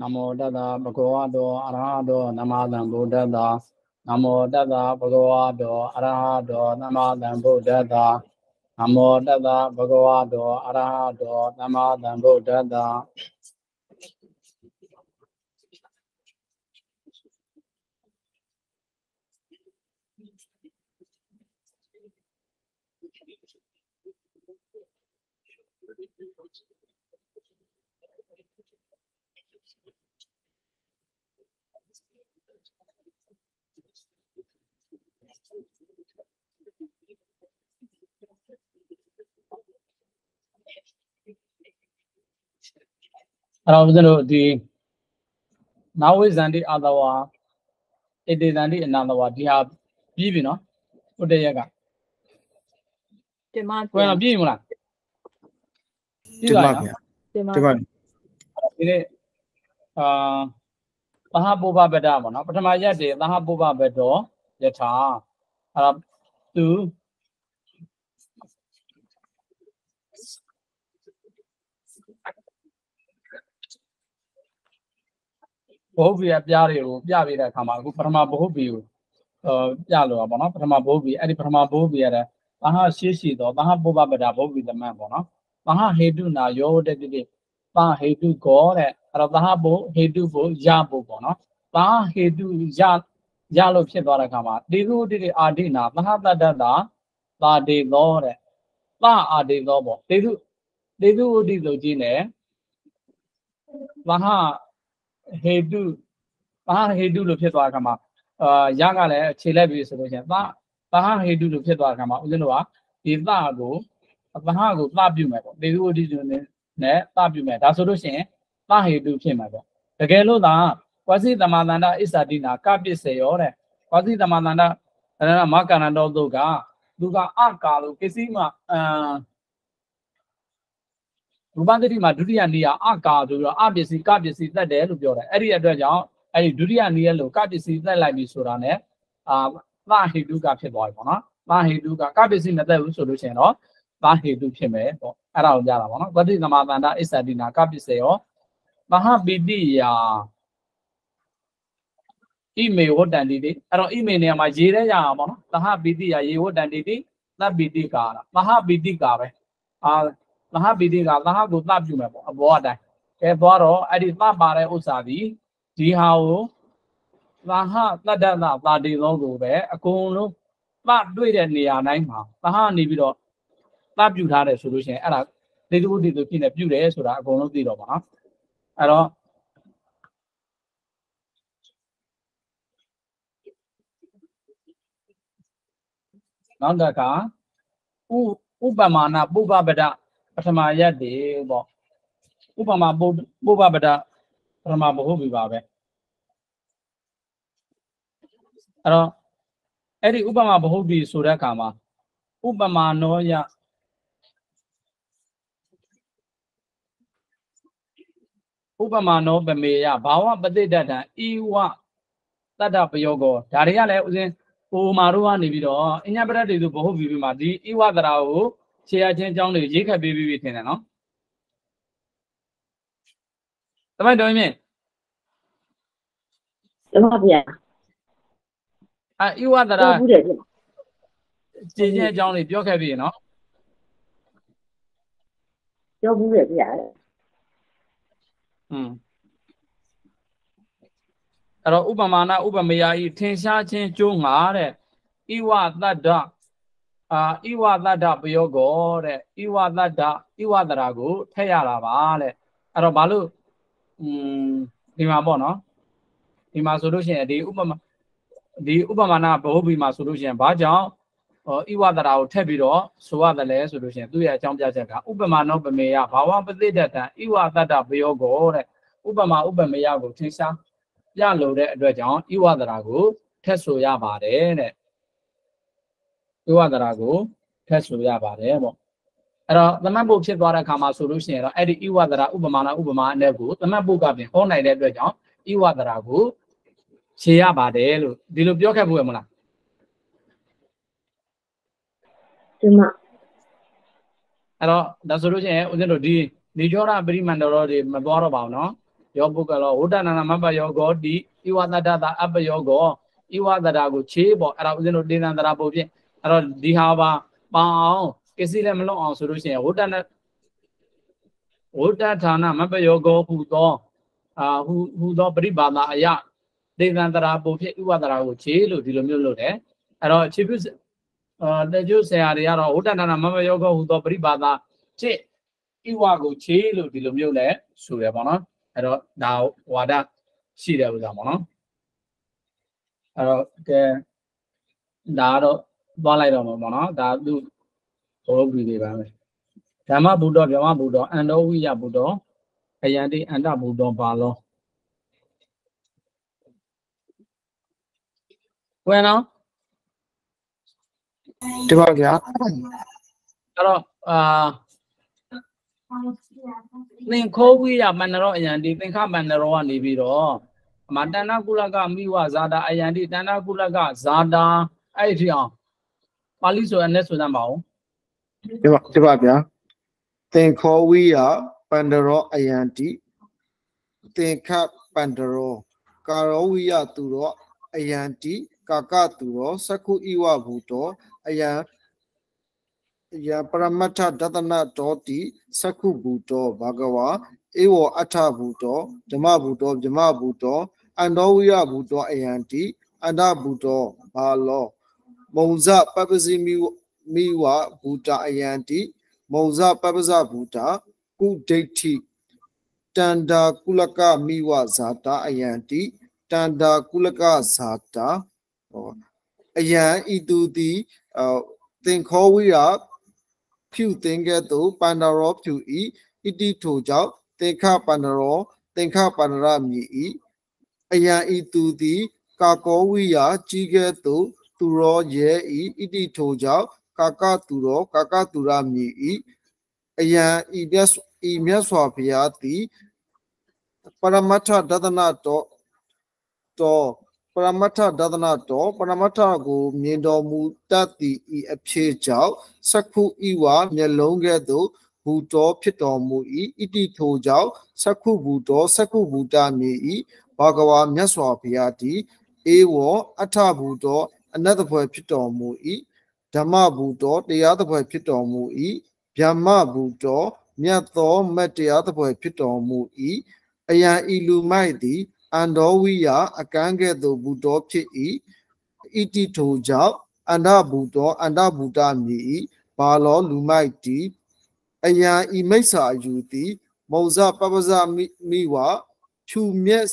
နမောတတ္တဘဂဝတောအရဟတောနမသံဗုဒ္ဓတ္တနမောတတ္တဘဂဝတောအရဟတောနမသံဗုဒ္ဓတ္တနမောတတ္တဘဂဝတောအရဟတောနမသံဗုဒ္ဓတ္အဲ့တော့ဦးဇင်းတို့ဒီနာဝိဇန္တိအာတဝါဣတိဇန္တိအနန္တဝါဒီဟာပြီးပြီနော်ဥတ္တရက်ကတင်မကိုယ်တော့ပြီးပြီမလားတင်ပါဗျာတင်မတင်ပါဒီနေ့အာသဟပုဗ္ဗဗတ္တပေါ့နော်ပထမရက်တည်းသဟပုဗ္ဗဗတ္တောယထာအဲ့တော့သူ ဘုဟုပ္ပိယပြားတွေကိုပြပေးတဲ့အခါမှာအခုပထမဘုဟုပ္ပိကိုအာပြလို့ပါပေါ့နော်ပထမဘုဟုပ္ပိအဲ့ဒီပထမဘုဟုပ္ပိရတဲ့သဟရှိရှိတော့သဟပုဗ္ဗဗတ္တဘုဟုပ္ပိသမတ်ပေါ့နော်သဟဟေတုနာယောတတိတိသဟေတုကောတဲ့အဲ့တော့သဟဘုဟေတုဘုရဘုပေါ့နော်သဟဟေတုရရလို့ဖြစ်သွားတဲ့အခါမှာတေရုတိတိအာဒိနာသဟတတ္တတာသာဒေသောတဲ့သအာဒေသောပေါ့တေရုတေရုဥဒိဆိုကြည့်နေသဟ ဟေတုသဟဟေတုလို့ဖြစ်သွားတဲ့အခါမှာအာရကလည်းခြေလိုက်ပြီဆိုလို့ရှိရင်သသဟဟေတုလို့ဖြစ်သွားတဲ့အခါမှာဦးဇင်းတို့ကဒီသကိုသဟကိုသပြုမယ်ပေါ့တေရုဥဒိဆိုနေနဲ့သပြုမယ်ဒါဆိုလို့ရှိရင်သဟေတုဖြစ်မှာပေါ့တကယ်လို့သာဝစီသမန္တန္တအစ္ဆတိနာကပစ္စယောတဲ့ဝစီသမန္တန္တအဲ့ဒါမကရဏတော်တို့ကသူကအကာလို့ပစ္စည်းမှာအမ် ရူပသတိမှာဒုတိယနေရာအကာဆိုပြီးတော့အပစ္စည်းကပစ္စည်းသက်တယ်လို့ပြောတယ်အဲ့ဒီအတွက်ကြောင့်အဲ့ဒီဒုတိယနေရာလို့ကပစ္စည်းသက်လိုက်ပြီဆိုတာ ਨੇ အာသဟေတုကဖြစ်သွားပြီပေါ့နော်သဟေတုကကပစ္စည်းမသက်ဘူးဆိုလို့ရှိရင်တော့သာဟေတုဖြစ်မယ်ပေါ့အဲ့ဒါကိုကြားတာပေါ့နော်ဝတိသမသန္တာအစ္ဆတိနာကပစ္စေယောမဟာပိတိယာဣမေဝတ္တန်တိတိအဲ့တော့ဣမေနေရာမှာရေတဲ့ရအောင်ပေါ့နော်သဟပိတိယာရေဝတ္တန်တိတိသဗ္ပိတိကာလားမဟာပိတိကာပဲအာ မဟာပိတိကာသဟကိုသပြုမယ်ပေါ့အဘောအတိုင်းကဲသွားတော့အဲ့ဒီသပါတဲ့ဥစ္စာဒီဒီဟာကိုသဟတတ္တသသာတိသောကိုပဲအကုန်လုံးသတွေ့တဲ့နေရာတိုင်းမှာသဟနေပြီးတော့သပြုထားတယ်ဆိုလို့ရှိရင်အဲ့ဒါဒေတုဒေတုဖြစ်နေပြုတယ်ဆိုတာအကုန်လုံးသိတော့ပါနော်အဲ့တော့နောက်တစ်ခါဥဥပမာဏပုပ္ပပဒ ပထမရက်တည်ပေါ့ဥပမာပုပုပ္ပပဒပထမဘဟုပြီပါပဲအဲ့တော့အဲ့ဒီဥပမာဘဟုပြီဆိုတဲ့အခါမှာဥပမာနောယဥပမာနောပမေယဘာဝပတိတ္တံဤဝတတ္တပယောကောဒါတွေကလည်းဥစဉ်ဟိုမာတို့ကနေပြီးတော့အညာပရတ်တွေဆိုဘဟုတ်ပြီပြီမှာဒီဤဝတရာကို ခြေရချင်းအကြောင်းတွေရေးခတ်ပေးပြီးပြီထင်တယ်နော်တမိုက်တော်မြင့်တင်မဗျာအဲဤဝတရာပြောဘူးတယ်ဗျခြေချင်းအကြောင်းတွေပြောခဲ့ပြီနော်ပြောဘူးတယ်ဗျာอืมအဲ့တော့ဥပမာဏဥပမေယဤထင်ရှားခြင်းကျိုးငါတဲ့ဤဝတတ္တ အာဤဝတတ္တပယောကောတဲ့ဤဝတတ္တဤဝတရာကိုထည့်ရတာပါတဲ့အဲ့တော့ဘာလို့อืมဒီမှာပေါ့နော်ဒီမှာဆိုလို့ရှိရင်ဒီဥပမာဒီဥပမာဏဘဟုဘီမှာဆိုလို့ရှိရင်ဘာကြောင့်ဟောဤဝတရာကိုထည့်ပြီးတော့ဆိုရတယ်လဲဆိုလို့ရှိရင်သူ့ရဲ့အကြောင်းပြချက်ကဥပမာနောပမေယဘာဝပတိတ္တံဤဝတတ္တပယောကောတဲ့ဥပမာဥပမေယကိုထင်ရှားပြလို့တဲ့အတွက်ကြောင့်ဤဝတရာကိုထည့်ဆိုရပါတယ်တဲ့ ဝိဝဒရာကိုထည့်ဆိုရပါတယ်ပေါ့အဲ့တော့သမတ်ဖို့ဖြစ်သွားတဲ့အခါမှာဆိုလို့ရှိရင်တော့အဲ့ဒီဣဝဒရာဥပမာနာဥပမာအနဲ့ကိုသမတ်ဖို့ကပြင်ဟောနိုင်တဲ့အတွက်ကြောင့်ဣဝဒရာကိုရှင်းရပါတယ်လို့ဒီလိုပြောခဲ့ဖို့ရမလားဒီမှာအဲ့တော့ဒါဆိုလို့ရှိရင်ဦးဇင်းတို့ဒီနေကျောရပရိမန္တရောတွေမသွားတော့ပါဘူးနော်ယောပုဂ္ဂလောဝုဒ္ဒနာနာမပယောဂောတိဣဝသတ္တအပယောဂောဣဝသတာကိုခြေပေါ့အဲ့ဒါဦးဇင်းတို့ဒေသန္တရာပုံဖြင့် အဲ့တော့ဒီဟာပါပန်အောင်ကစ္စည်းလည်းမလွတ်အောင်ဆိုလို့ရှိရင်ဝဋ္ဌနာဝဋ္ဌဌာနမပ္ပယောဂောဟူသောအာဟူဟူသောပရိပါဒအယတေသံတရာပုံဖြင့်ဣဝတ္တရာကိုခြေလို့ဒီလိုမျိုးလုပ်တယ်အဲ့တော့ခြေပြုအာတကျုဆရာတွေကတော့ဝဋ္ဌဌာနမပ္ပယောဂောဟူသောပရိပါဒခြေဣဝကိုခြေလို့ဒီလိုမျိုးလဲဆိုရပါတော့အဲ့တော့ဒါဝါဒရှိတယ်ဥစ္စာပေါ့နော်အဲ့တော့ကဲဒါကတော့ သွားလိုက်တော့မှာပေါ့နော်ဒါသူဘောဘီတွေပါမယ်ဓမ္မဘုဒ္ဓဗြဟ္မဘုဒ္ဓအန္တောဝိယဘုဒ္ဓအယံတိအန္တဘုဒ္ဓဘာလောဝယ်နော်တပါဗျာအဲ့တော့အာသင်္ခိုးဝိယမန္နရောအယံတိသင်္ခမန္နရောကနေပြီးတော့အမတဏ္ဍကုလကမိဝဇာတာအယံတိတဏ္ဍကုလကဇာတာအဲ့ဒီအောင် ပါဠိဆိုအနဲ့ဆိုတတ်ပါဦးတပါတပါဗျာသင်္ခောဝိယပန္ဒရောအယံတိသင်္ခပန္ဒရောကာရောဝိယသူရောအယံတိကာကသူရောသက္ခုဣဝဘူတောအယံယပရမတ္ထဒသနတောတိသက္ခုဘူတောဘာဂဝါဧဝအထဘူတောဓမ္မဘူတောဓမ္မဘူတောအန္တောဝိယဘူတောအယံတိအန္တဘူတောဘာလော မုံဇပပ္ပစီမိဝမိဝဘူတာအယံတိမုံဇပပ္ပဇဘူတာကုဒိဋ္ဌိတန္တာကုလကမိဝဇာတာအယံတိတန္တာကုလကဇာတာဟောအယံဤသူသည်အောသင်္ခောဝိယဖြူသင်ကဲ့သို့ပန္ဒရောဖြူဤဣတိထိုကြောင့်သင်္ခပန္ဒရောသင်္ခပန္ဒရမြည်ဤအယံဤသူသည်ကာကောဝိယကြီးကဲ့သို့ သူရောရဲဤဣတိထိုကြောင့်ကာကသူရောကာကသူရမြည်ဤအယံဤမြတ်ဤမြတ်စွာဘုရားသည်ပရမတ္ထဒသနတောတောပရမတ္ထဒသနတောပရမတ္ထကိုမြင်တော်မူတတ်သည့်ဤအဖြစ်ကြောင့်သက္ခုဤဝမျက်လုံးကဲ့သို့ဘူတော်ဖြစ်တော်မူ၏ဣတိထိုကြောင့်သက္ခုဘူတော်သက္ခုဘူတမြည်၏ဘာဂဝါမြတ်စွာဘုရားသည်ဧဝံအထဘူတော် အနတ္တဘွယ်ဖြစ်တော်မူ၏ဓမ္မဘူတော်တရားတပွဲဖြစ်တော်မူ၏ဗျမ္မဘူတော်မြတ်သောမတ်တရားတပွဲဖြစ်တော်မူ၏အယံဤလူမိုက်သည်အန္တောဝိယအကန်းကဲ့သို့ဘူတော်ဖြစ်၏ဣတိထိုကြောင့်အန္တဘူတော်အန္တဘူတမြည်၏ဘာလောလူမိုက်သည်အယံဤမိစ္ဆာအယူသည်မௌဇပပဇမိမိဝဖြူမျက်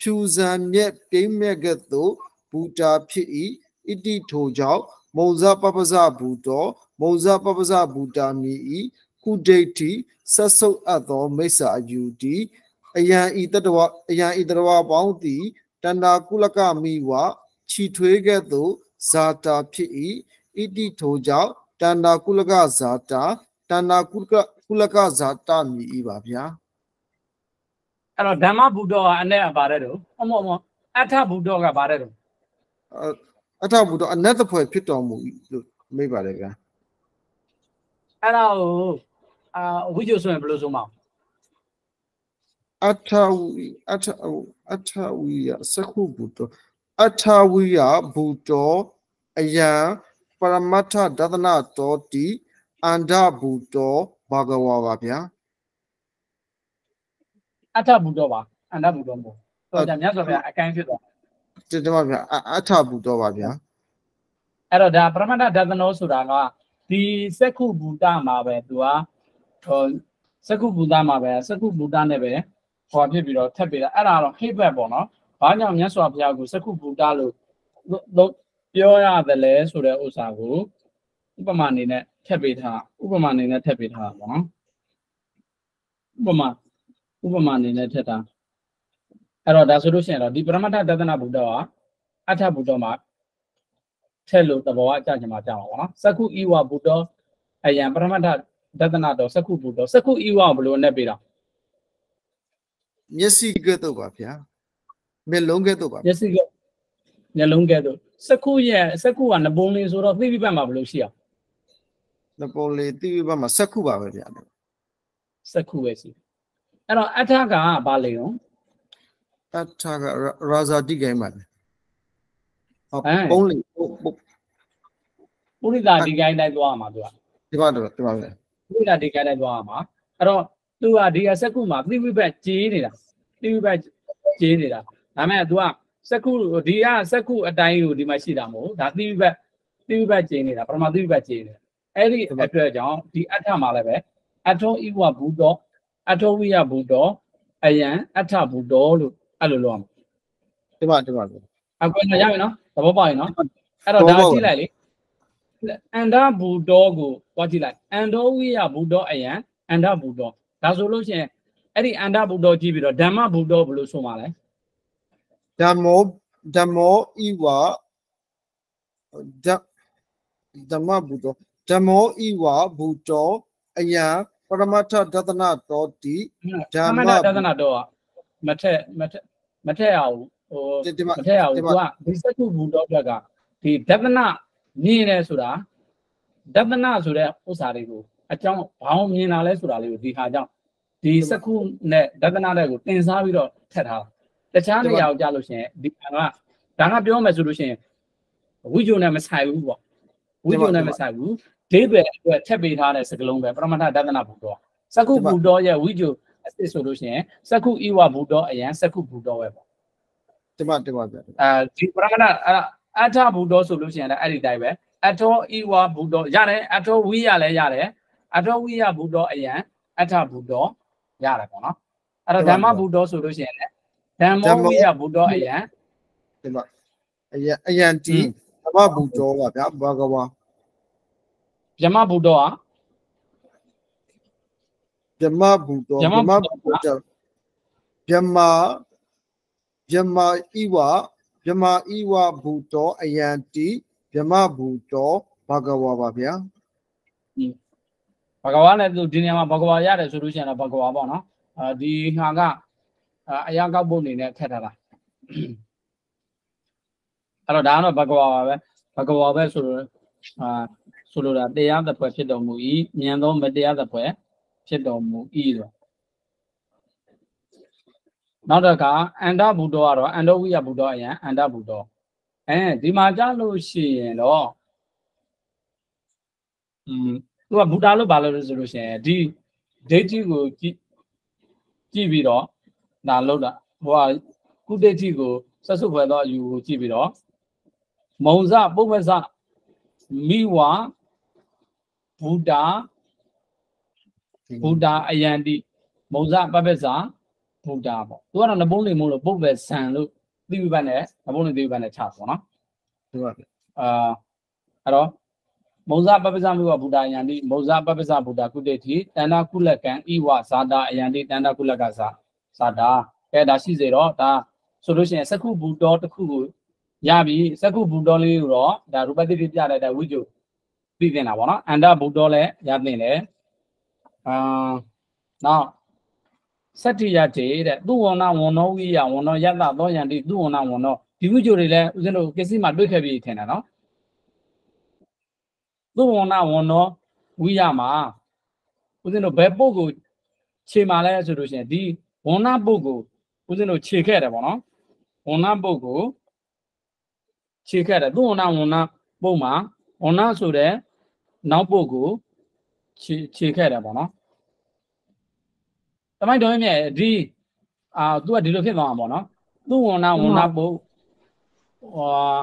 ဖြူဇံမြက်ပြိမ့်မြက်ကဲ့သို့ ဘူတာဖြစ်၏ဣတိထိုကြောင့်မုံဇပပဇဘူတောမုံဇပပဇဘူတာမီဤကုဒိဋ္ဌိဆက်ဆုပ်အပ်သောမိစ္ဆာအယူတီအယံဤတတဝအယံဤတတဝပေါင်းသည်တန္တာကုလကမိဝခြီထွေးကဲ့သို့ဇာတာဖြစ်၏ဣတိထိုကြောင့်တန္တာကုလကဇာတာတန္တာကုလကကုလကဇာတာမြည်၏ပါဗျာအဲ့တော့ဓမ္မဘုဒ္ဓကအနဲ့ကပါတယ်တော့အမောမောအထဘုဒ္ဓကပါတယ်တော့ အအထဘူတော့အနတ္တဖွဲ့ဖြစ်တော်မူ၏လို့မိပါတယ်ဗျာအဲ့ဒါကိုအာဝိဇ္ဇဆိုရင်ဘယ်လိုဆိုမအောင်အထဝီအထအထဝီယသက္ခုဘူတောအထဝီယဘူတောအယံပရမတ္ထဒသနတောတိအန္ဒဘူတောဘာဂဝါပါဗျာအထဘုဒ္ဓပါအန္တဘုဒ္ဓမဟုတ်တော့ကြမြတ်စွာဘုရားအကန့်ဖြစ်သွားတင် တယ်ပါဗျာအအထဘူတောပါဗျာအဲ့တော့ဒါပရမတ္ထဒသနောဆိုတာကဒီစက္ခုဘူတမှာပဲသူကဟိုစက္ခုဘူတမှာပဲစက္ခုဘူတနဲ့ပဲဟောဖြစ်ပြီးတော့ထပ်ပြီးတော့အဲ့ဒါတော့ဟိဘက်ပေါ့နော်ဘာကြောင့်မြတ်စွာဘုရားကိုစက္ခုဘူတလို့လို့ပြောရတယ်လဲဆိုတဲ့ဥစ္စာကိုဥပမာအနေနဲ့ထပ်ပေးထားဥပမာအနေနဲ့ထပ်ပေးထားပါနော်ဥပမာဥပမာအနေနဲ့ထပ်တာ အဲ့တော့ဒါဆိုလို့ရှိရင်တော့ဒီပရမတ္ထဒသနာဘုဒ္ဓကအထဘုဒ္ဓမှာထက်လို့တဘောအကြကြမှာကြောက်ပါနော်စက္ခုဤဝဘုဒ္ဓအယံပရမတ္ထဒသနာတော်စက္ခုဘုဒ္ဓစက္ခုဤဝဘလို့နဲ့ပြီးတော့မျက်စိကဲ့သို့ပါဗျာမျက်လုံးကဲ့သို့ပါမျက်စိကမျက်လုံးကဲတော့စက္ခုရဲ့စက္ခုကနဘုံလေးဆိုတော့သိပိပတ်မှာဘလို့ရှိအောင်နပေါ်လေတိဝိဘတ်မှာသက္ခုပါပဲဗျာစက္ခုပဲရှိအဲ့တော့အထကဘာလေရော အထာကရာဇာတိကိုင်းပါလေဟုတ်ဟမ်ပုံးလေးပုံးပုံးပုရိသဒီကိုင်းတိုင်းသွားမှာသူကဒီပါတော့ဒီပါပဲပုရိသဒီကိုင်းတိုင်းသွားမှာအဲ့တော့သူကဒီကစက္ခုမှာသီဝိဘက်ကြေးနေတာသီဝိဘက်ကြေးနေတာဒါမဲ့သူကစက္ခုဒီကစက္ခုအတိုင်းကိုဒီမှာရှိတာမဟုတ်ဒါသီဝိဘက်သီဝိဘက်ကြေးနေတာပရမသီဝိဘက်ကြေးနေတာအဲ့ဒီအတွက်ကြောင့်ဒီအထမှာလည်းပဲအထောဣဝဘူတောအထောဝိယဘူတောအယံအထဘူတောလို့ အဲ့လိုလုပ်ရမှာဒီပါဒီပါပဲအကွယ်တော့ရမယ်နော်သဘောပေါက်ရင်နော်အဲ့တော့ဒါကြည့်လိုက်လေအန္ဒဘူတော်ကိုတွားကြည့်လိုက်အန္ဒောဝိယဘူတော်အယံအန္ဒဘူတော်ဒါဆိုလို့ရှိရင်အဲ့ဒီအန္ဒဘူတော်ကြည့်ပြီးတော့ဓမ္မဘူတော်ဘယ်လိုဆိုမှာလဲဓမ္မောဓမ္မောဤဝဓဓမ္မဘူတောဓမ္မောဤဝဘူတောအယံပရမတ္ထဒသနာတောတိဓမ္မဓမ္မတသနာတော်က မထက်မထက်မထက်အောင်ဟိုဒီဒီမှာမထက်အောင်ဒီသူမှာကဒီစက္ခုဘူတော်အတွက်ကဒီဒသနာမြင်တယ်ဆိုတာဒသနာဆိုတဲ့ဥစ္စာတွေကိုအကြောင်းဘာလို့မြင်တာလဲဆိုတာလေးကိုဒီဟာကြောင့်ဒီစက္ခုနဲ့ဒသနာတဲ့ကိုတင်စားပြီးတော့ထက်ထားတာတခြားနေရာကိုကြားလို့ရှိရင်ဒီကဒါကပြောမယ်ဆိုလို့ရှိရင်ဝိဇ္ဇုနဲ့မဆိုင်ဘူးပေါ့ဝိဇ္ဇုနဲ့မဆိုင်ဘူးဒေးပဲအတွက်ထက်ပေးထားတဲ့စကလုံးပဲပရမတ္ထဒသနာဘူတော်စက္ခုဘူတော်ရဲ့ဝိဇ္ဇု အစစ်ဆိုလို့ရှိရင်စက္ခုဣဝဘူတော်အယံစက္ခုဘူတော်ပဲပေါ့ဒီမှာဒီမှာပဲအဲဒီပရမတ္ထအဲ့အထဘူတော်ဆိုလို့ရှိရင်လည်းအဲ့ဒီတိုင်းပဲအထောဣဝဘူတော်ရတယ်အထောဝိယလည်းရတယ်အထောဝိယဘူတော်အယံအထဘူတော်ရတယ်ပေါ့နော်အဲ့တော့ဓမ္မဘူတော်ဆိုလို့ရှိရင်လည်းဓမ္မောဝိယဘူတော်အယံဒီမှာအယံအယံတီဓမ္မဘူတောပါဗျာဘာကဝါဗြဟ္မဘူတော်က ဓမ္မဘူတောဓမ္မဓမ္မဘူဘူတောတောဓမ္မဓမ္မဤဝဓမ္မဤဝဘူတောအယံတီဓမ္မဘူတောဘာကဝါပါဗျာဘဂဝါနဲ့သူဒီနေရာမှာဘဂဝါရတယ်ဆိုလို့ရှိရင်တော့ဘဂဝါပေါ့နော်အာဒီဟာကအအရာကောက်ဖို့အနေနဲ့ထက်ထားတာအဲ့တော့ဒါကတော့ဘဂဝါပါပဲဘဂဝါပဲဆိုလို့အာဆိုလိုတာတရားသဖွယ်ဖြစ်တော်မူ၏ဉာဏ်သောမတရားသဖွယ် ဖြစ်တော်မူ၏ဆိုနောက်တစ်ခါအန္တဘူတော်ကတော့အန္တဝိယဘူတော်အယံအန္တဘူတော်အဲဒီမှာကြားလို့ရှိရင်တော့อืมသူကဘူတာလို့ဘာလို့လဲဆိုလို့ရှိရင်ဒီဒိဋ္ဌိကိုကြည့်ကြည့်ပြီးတော့ဒါလောက်တာဟိုကကုဒိဋ္ဌိကိုဆက်စုဖွယ်သောအယူကိုကြည့်ပြီးတော့မုံစပုပ္ပစမိဝဘူတာ ဘူတာအယန္တိမုံစပပ္ပစဘူတာပေါ့သူကတော့နဘုံးလိမ်မို့လို့ပုပ္ပဇံလို့သိဝိပတ်နဲ့နဘုံးလိမ်သိဝိပတ်နဲ့ခြားပေါ့နော်ဒီမှာအာအဲ့တော့မုံဇပပ္ပဇမိဝဗုဒ္ဓယန္တိမုံဇပပ္ပဇဗုဒ္ဓကုတေတိတန္တာကုလကံဣဝဇာတာအယန္တိတန္တာကုလကဇာဇာတာအဲဒါရှိစေတော့ဒါဆိုလို့ရှိရင်စက္ခုဘူတော်တစ်ခုကိုရပြီစက္ခုဘူတော်လေးကိုတော့ဒါရူပတိတိပြတဲ့တဲ့ဝိဇ္ဇုသိတင်တာပေါ့နော်အန္တဘူတော်လည်းရတင်တယ် အာနောက်စတ္တိယတေတဲ့သူဝဏဝဏောဝိယဝဏောယတသောယန္တိသူဝဏဝဏောဒီဝိဇ္ဇုတွေလည်းဦးဇင်းတို့ပစ္စည်းမှာတွေ့ခဲ့ပြီးထင်တယ်နော်သူဝဏဝဏောဝိရမှာဦးဇင်းတို့ဘယ်ပုတ်ကိုခြေမှာလဲဆိုလို့ရှိရင်ဒီဝဏပုတ်ကိုဦးဇင်းတို့ခြေခဲ့တယ်ပေါ့နော်ဝဏပုတ်ကိုခြေခဲ့တယ်သူဝဏဝဏပုတ်မှာဝဏဆိုတဲ့နောက်ပုတ်ကိုခြေခြေခဲ့တယ်ပေါ့နော် တမိုင်းတော်မြဲဒီအာသူကဒီလိုဖြစ်သွားမှာပေါ့နော်သူဝဏဝဏပုတ်ဟော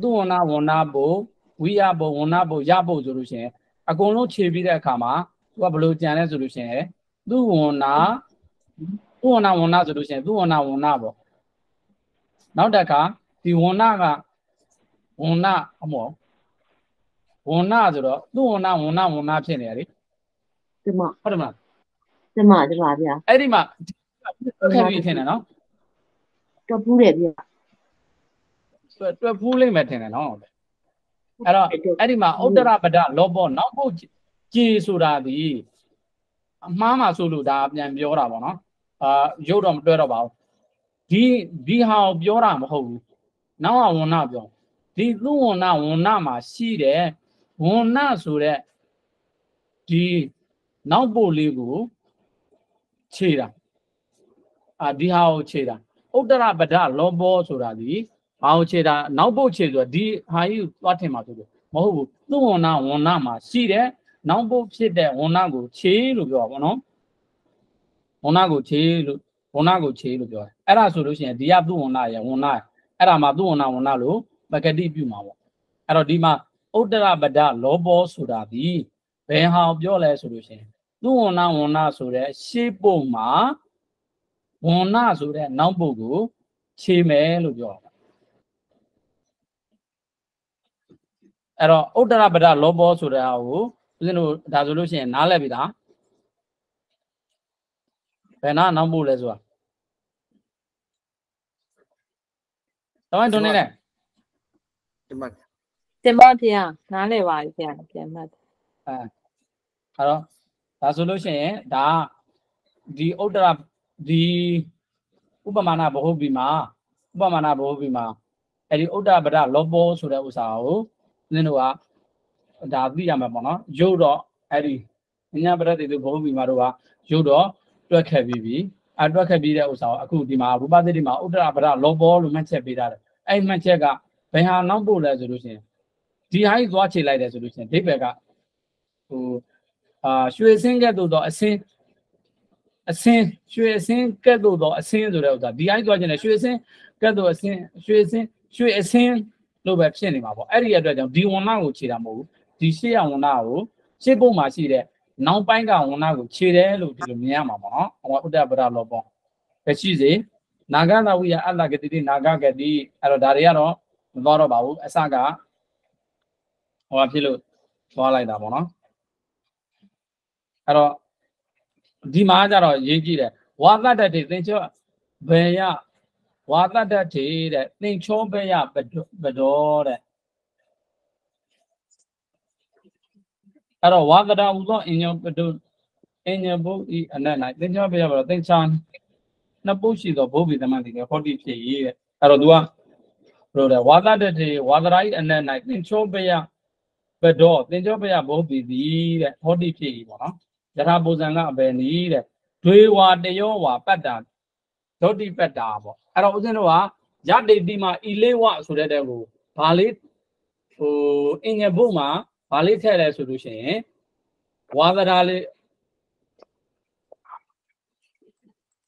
သူဝနာဝနာဘုဝိယဘုဝနာဘုရဘုဆိုလို့ရှိရင်အကုန်လုံးခြေပြီးတဲ့အခါမှာသူကဘယ်လိုကြံလဲဆိုလို့ရှိရင်သူဝနာသူဝနာဝနာဆိုလို့ရှိရင်သူဝနာဝနာပေါ့နောက်တစ်ခါဒီဝနာကဝနာအမောဝနာဆိုတော့သူဝနာဝနာဝနာဖြစ်နေရလေ ဒီမှာဟုတ်တယ်မလားဒီမှာဒီမှာဗျာအဲ့ဒီမှာခက်ပြီးထင်တယ်နော်တော့ဘူးတယ်ဗျာတွက်တွက်ဖူးလိမ့်မယ်ထင်တယ်နော်အဲ့တော့အဲ့ဒီမှာဥတ္တရပဒလောဘောနောက်ဖို့ကြည်ဆိုတာဒီအမှားမှဆိုလို့ဒါပြန်ပြောတာပေါ့နော်အာရုပ်တော့မတွဲတော့ပါဘူးဒီဒီဟာကိုပြောတာမဟုတ်ဘူးနောက်ကဝဏပြောဒီသူဝဏဝဏမှာရှိတဲ့ဝဏဆိုတဲ့ဒီ နောက်ပို့လေးကိုခြေတာအာဒီဟာကိုခြေတာဥတ္တရပဒလောဘောဆိုတာဒီဘာကိုခြေတာနောက်ပုတ်ခြေဆိုတော့ဒီဟာကြီးကိုသွားထင်မှာဆိုလို့မဟုတ်ဘူးသူ့ဝဏ္ဏဝဏ္ဏမှာရှိတဲ့နောက်ပုတ်ဖြစ်တဲ့ဝဏ္ဏကိုခြေလို့ပြောတာပေါ့နော်ဝဏ္ဏကိုခြေလို့ဝဏ္ဏကိုခြေလို့ပြောတယ်အဲ့ဒါဆိုလို့ရှိရင်ဒီကသူ့ဝဏ္ဏရဝဏ္ဏအဲ့ဒါမှာသူ့ဝဏ္ဏဝဏ္ဏလို့ပကတိပြုမှာပေါ့အဲ့တော့ဒီမှာဥတ္တရပဒလောဘောဆိုတာဒီဘယ်ဟာကိုပြောလဲဆိုလို့ရှိရင် သူဝဏ္ဏဝဏ္ဏဆိုတဲ့ရှေးပုံမှာဝဏ္ဏဆိုတဲ့နောက်ပုတ်ကိုခြေမယ်လို့ပြောတာအဲ့တော့ဥတ္တရပဒလောဘောဆိုတဲ့ဟာကိုဦးဇင်းတို့ဒါဆိုလို့ရှိရင်နားလည်ပြီလားဘယ်နာနောက်ပုတ်လဲဆိုတာတမိုင်းတွန်းနေလဲဒီမှာတင်ပါဗျာနားလည်ပါပြီဗျာပြန်မှတ်အဲအဲ့တော့ ဒါဆိုလို့ရှိရင်ဒါဒီဥတ္တရဒီဥပမာဏဘဟုတ်ပြီမှာဥပမာဏဘဟုတ်ပြီမှာအဲ့ဒီဥတ္တရပဒလောဘောဆိုတဲ့ဥစ္စာကိုနင်းတို့ကဒါသိရမှာပေါ့နော်ရုပ်တော့အဲ့ဒီအညာပဒတိသူဘဟုတ်ပြီမှာတို့ကရုပ်တော့တွက်ခဲ့ပြီးပြီအတွက်ခဲ့ပြီးတဲ့ဥစ္စာကိုအခုဒီမှာရူပသတိမှာဥတ္တရပဒလောဘောလို့မှတ်ချက်ပေးထားတယ်အဲ့မှတ်ချက်ကဘယ်ဟာနောက်ပို့လဲဆိုလို့ရှိရင်ဒီဟာကြီးသွားခြေလိုက်တယ်ဆိုလို့ရှိရင်ဒိဗ္ဗေကဟို အာရွှေစင်းကဲ့သို့သောအစင်းအစင်းရွှေအစင်းကဲ့သို့သောအစင်းဆိုတဲ့ဥစ္စာဒီအိုင်းသွားခြင်းနဲ့ရွှေအစင်းကဲ့သို့အစင်းရွှေအစင်းရွှေအစင်းလို့ပဲဖြစ်နေမှာပေါ့အဲ့ဒီအတွက်ကြောင့်ဒီဝဏ္ဏကိုခြေတာမဟုတ်ဘူးဒီရှေ့ရဝဏ္ဏကိုရှေ့ပုံမှာရှိတဲ့နောက်ပိုင်းကဝဏ္ဏကိုခြေတယ်လို့ဒီလိုမြင်ရမှာပေါ့နော်ဟောဥဒ္ဒပရလောပေါ့ပဲရှိစေနာဂနာဝိယအလ္လဂတိတိနာဂဂတိအဲ့တော့ဒါတွေကတော့မသွားတော့ပါဘူးအစကဟောဖြစ်လို့သွားလိုက်တာပေါ့နော် အဲ့တော့ဒီမှာကျတော့ရေးကြည့်တယ်ဝါသတ္တတေသင်္ချောဘေယဝါသတ္တတေတဲ့သင်္ချောဘေယပဒပဒောတဲ့အဲ့တော့ဝါကတာဥသောအင်ညောပဒုအင်ညဘုဤအနတ်၌သင်္ချောဘေယပဒောသင်္ချာနှစ်ပုတ်ရှိသောဘုဗ္ဗေသမတိကဟောတိဖြစ်ရေးတဲ့အဲ့တော့ तू ကဘယ်လိုလဲဝါသတ္တတေဝါကရာဤအနတ်၌သင်္ချောဘေယပဒောသင်္ချောဘေယဘုဗ္ဗေသည်တဲ့ဟောတိဖြစ်ရေးပေါ့နော် ယထာပူဇံကအဘယ်နည်းတဲ့ဒွေဝါတယောဝါပတ္တာဒုတိပတ္တာပေါ့အဲ့တော့ဦးဇင်းတို့ကယတိတိမှာဤလေးဝဆိုတဲ့တဲ့ကိုဘာလေးဟိုအင်္ဂဘုတ်မှာဘာလေးထည့်လဲဆိုလို့ရှိရင်ဝါဒရာလေး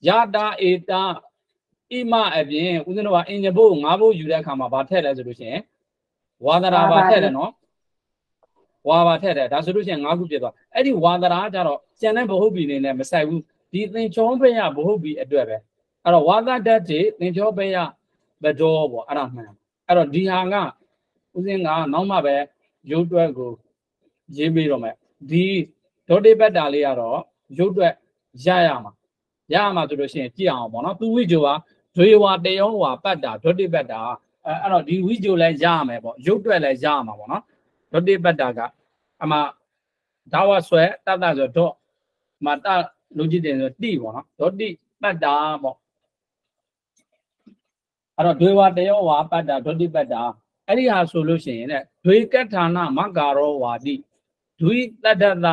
ယတာဧတာဣမအပြင်ဦးဇင်းတို့ကအင်္ဂဘုတ်ငါးဘုတ်ယူတဲ့အခါမှာဘာထည့်လဲဆိုလို့ရှိရင်ဝါဒရာဘာထည့်တယ်နော် ဝါပါထက်တယ်ဒါဆိုလို့ရှိရင်၅ခုပြည့်သွားအဲ့ဒီဝါဒရာကကြတော့ကျန်တဲ့ဘဟုတ်ဘီနေနဲ့မဆိုင်ဘူးဒီသင်္ချောဘေယဘဟုတ်ဘီအတွက်ပဲအဲ့တော့ဝါဒတတ်တွေသင်္ချောဘေယဘဒောပေါ့အဲ့ဒါမှန်အဲ့တော့ဒီဟာကဦးစင်းကနောက်မှပဲရုပ်တွက်ကိုရေးပြီးတော့မယ်ဒီဒေါတိပတ္တာလေးကတော့ရုပ်တွက်ရရမှာရရမှာဆိုလို့ရှိရင်ကြည့်အောင်ပေါ့နော်သူဝိဂျိုကဒွေဝါတယောဝါပတ္တာဒေါတိပတ္တာအဲအဲ့တော့ဒီဝိဂျိုလည်းရရမယ်ပေါ့ရုပ်တွက်လည်းရရမှာပေါ့နော်ဒုတိပတ္တာက အမဒါဝဆွဲတတဆိုတော့မတလူကြည့်တယ်ဆိုတိပေါ့နော်ဒုတိပတ္တာပေါ့အဲ့တော့ဒွေဝတယောဝါပတ္တာဒုတိပတ္တာအဲ့ဒီဟာဆိုလို့ရှိရင်တဲ့ဒွေကဋ္ဌာနမကာရောဝါတိဒွိတတ္တသ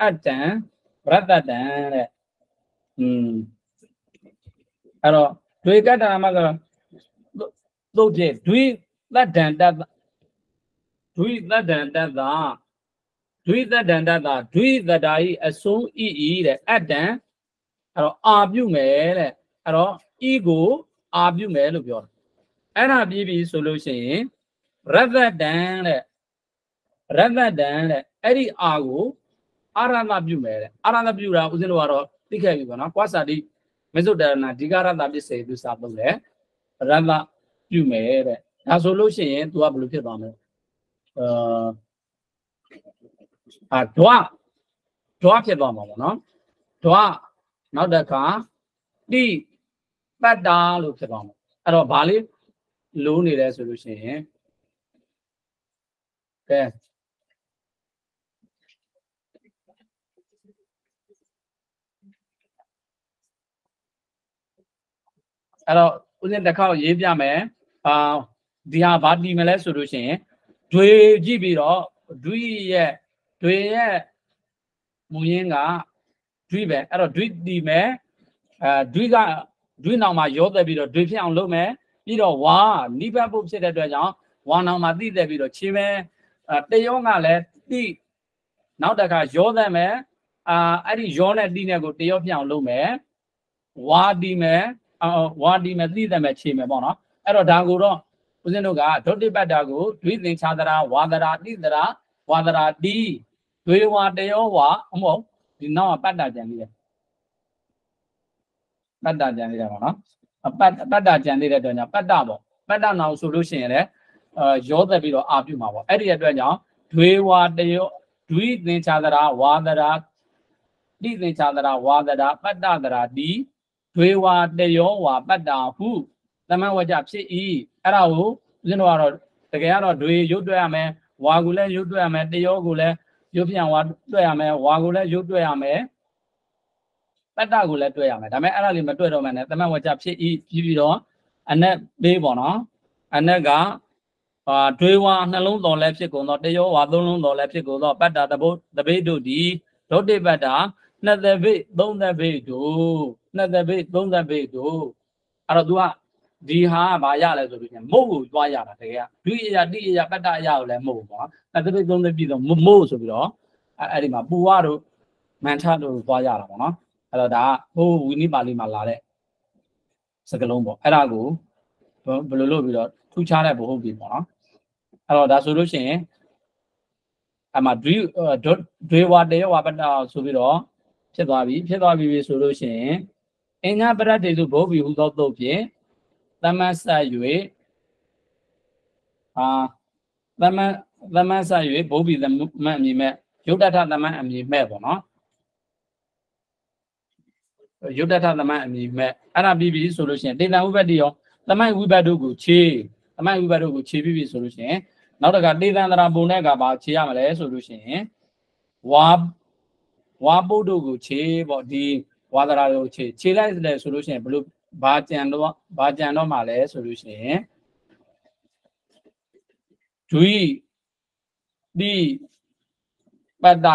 အတ္တံဗရတတံတဲ့อืมအဲ့တော့ဒွေကဋ္ဌာနမကာသုတ်တဲ့ဒွိတတ္တံတတ္တဒွိတတ္တံတတ္တာ ဒွိတတ္တံတတ္တာဒွိတတ္တာဤအဆုံးဤဤတဲ့အတ္တံအဲ့တော့အာပြုမယ်တဲ့အဲ့တော့ဤကိုအာပြုမယ်လို့ပြောတာအဲ့ဒါပြီးပြီဆိုလို့ရှိရင်ရတ္တတံတဲ့ရတ္တတံတဲ့အဲ့ဒီအာကိုအာရဏပြုမယ်တဲ့အာရဏပြုတာဦးဇင်းတို့ကတော့သိခဲ့ပြီပေါ့နော်ကွာစာတိမေဇုတ္တရဏဒီကရတ္တပစ္စေသူစာသုံးတယ်ရတ္တပြုမယ်တဲ့ဒါဆိုလို့ရှိရင် तू ကဘယ်လိုဖြစ်သွားမလဲအာ အာဒွါဒွါဖြစ်သွားမှာပေါ့နော်ဒွါနောက်တစ်ခါတိပတ္တာလို့ဖြစ်သွားမှာအဲ့တော့ဘာလေးလိုးနေလဲဆိုလို့ရှိရင်ကဲအဲ့တော့ဦးဇင်းတစ်ခေါက်ရေးပြမယ်အာဒီဟာဘာတီမလဲဆိုလို့ရှိရင်ဒွေကြည့်ပြီးတော့ဒွိရဲ့ ဒွေရဲ့မူရင်းကဒွိပဲအဲ့တော့ဒွိတီမယ်အဲဒွိကဒွိနောင်မှာရောသက်ပြီးတော့ဒွိဖြစ်အောင်လုပ်မယ်ပြီးတော့ဝါနိဗ္ဗာန်ဖို့ဖြစ်တဲ့အတွက်ကြောင့်ဝါနောင်မှာတိသက်ပြီးတော့ခြေပဲအဲတယောကလည်းတိနောက်တစ်ခါရောသက်မယ်အာအဲ့ဒီရောနဲ့တိနဲ့ကိုတယောဖြစ်အောင်လုပ်မယ်ဝါတီမယ်အော်ဝါတီမယ်တိသက်မယ်ခြေမယ်ပေါ့နော်အဲ့တော့ဒါကိုတော့ဦးဇင်းတို့ကဒုတိပတ်တာကိုဒွိသင်္ချာတရာဝါဒရာတိတရာဝါဒရာတိ ဒွေဝါတယောဝါအမဟုတ်ဒီနောက်ကပတ်တာကြံပြီးတယ်ပတ်တာကြံနေတာပေါ့နော်အပတ်ပတ်တာကြံနေတဲ့အတွက်ကြောင့်ပတ်တာပေါ့ပတ်တာနောင်ဆိုလို့ရှိရင်လည်းအာရောသက်ပြီးတော့အာပြုမှာပေါ့အဲ့ဒီအတွက်ကြောင့်ဒွေဝါတယောဒွိသင်္ချာတရာဝါဒရာတိသင်္ချာတရာဝါဒရာပတ်တာတရာတိဒွေဝါတယောဝါပတ်တာဟုသမဝကြဖြစ်ဤအဲ့ဒါကိုဦးဇင်းတို့ကတော့တကယ်ကတော့ဒွေရုပ်တွေ့ရမယ်ဝါကိုလည်းရုပ်တွေ့ရမယ်တယောကိုလည်း ရုပ်ပြန်ဝါတွေ့ရမယ်ဝါကိုလည်းရုပ်တွေ့ရမယ်ပတ္တကိုလည်းတွေ့ရမယ်ဒါပေမဲ့အဲ့ဒါလေးမတွေ့တော့မှလည်းသမဝကြဖြစ်ဤပြီးပြီးတော့အနက်ပေးပေါ့နော်အနက်ကအာဒွေဝါနှလုံးတော်လည်းဖြစ်ကုန်တော့တယောဝါသုံးလုံးတော်လည်းဖြစ်ကုန်တော့ပတ္တတဘုတပိတ်တို့ဒီဒုတိပတ္တာနှစ်သက်ပိတ်သုံးသက်ပိတ်တို့နှစ်သက်ပိတ်သုံးသက်ပိတ်တို့အဲ့တော့ तू က ဒီဟာကဘာရလဲဆိုလို့ချင်းမုတ်ကိုသွားရတာတကယ်ကဒုရရတိရပတ္တရကိုလည်းမုတ်ပေါ့နှစ်သက်ပိတ်သုံးသက်ပိတ်တော့မို့ဆိုပြီးတော့အဲ့အဲ့ဒီမှာပူဝတို့မန်ထတို့သွားရတာပေါ့နော်အဲ့တော့ဒါကဟိုဝီနိပါဠိမှာလာတဲ့စကလုံးပေါ့အဲ့ဒါကိုဘယ်လိုလုပ်ပြီးတော့ထူးခြားတဲ့ဘုဟုတ်ပြီပေါ့နော်အဲ့တော့ဒါဆိုလို့ရှိရင်အမဒွိဒွေဝါတရဝါပတ္တဆိုပြီးတော့ဖြစ်သွားပြီဖြစ်သွားပြီဆိုလို့ရှိရင်အင်္ဂပရတ္တေစုဘုဘီဟူသောတုတ်ဖြင့် သမတ်ဆက်၍အာသမတ်သမတ်ဆက်၍ဘုဘီသမတ်အမည်မဲ့ယုတ်တထသမတ်အမည်မဲ့ပေါ့နော်ယုတ်တထသမတ်အမည်မဲ့အဲ့ဒါပြီးပြီဆိုလို့ရှိရင်တေတံဥပ္ပတ္တိရောသမတ်ဝိဘတ်တို့ကိုခြေသမတ်ဝိဘတ်တို့ကိုခြေပြီးပြီဆိုလို့ရှိရင်နောက်တကတေတံတရာပုံနဲ့ကဘာခြေရမလဲဆိုလို့ရှိရင်ဝါဝါပုတ်တို့ကိုခြေပေါ့ဒီဝါဒရာတို့ခြေခြေလိုက်တယ်ဆိုလို့ရှိရင်ဘလို့ ဘာကြံတော့ဘာကြံတော့မှလဲဆိုလို့ရှိရင်ဒွိဒီပတ္တ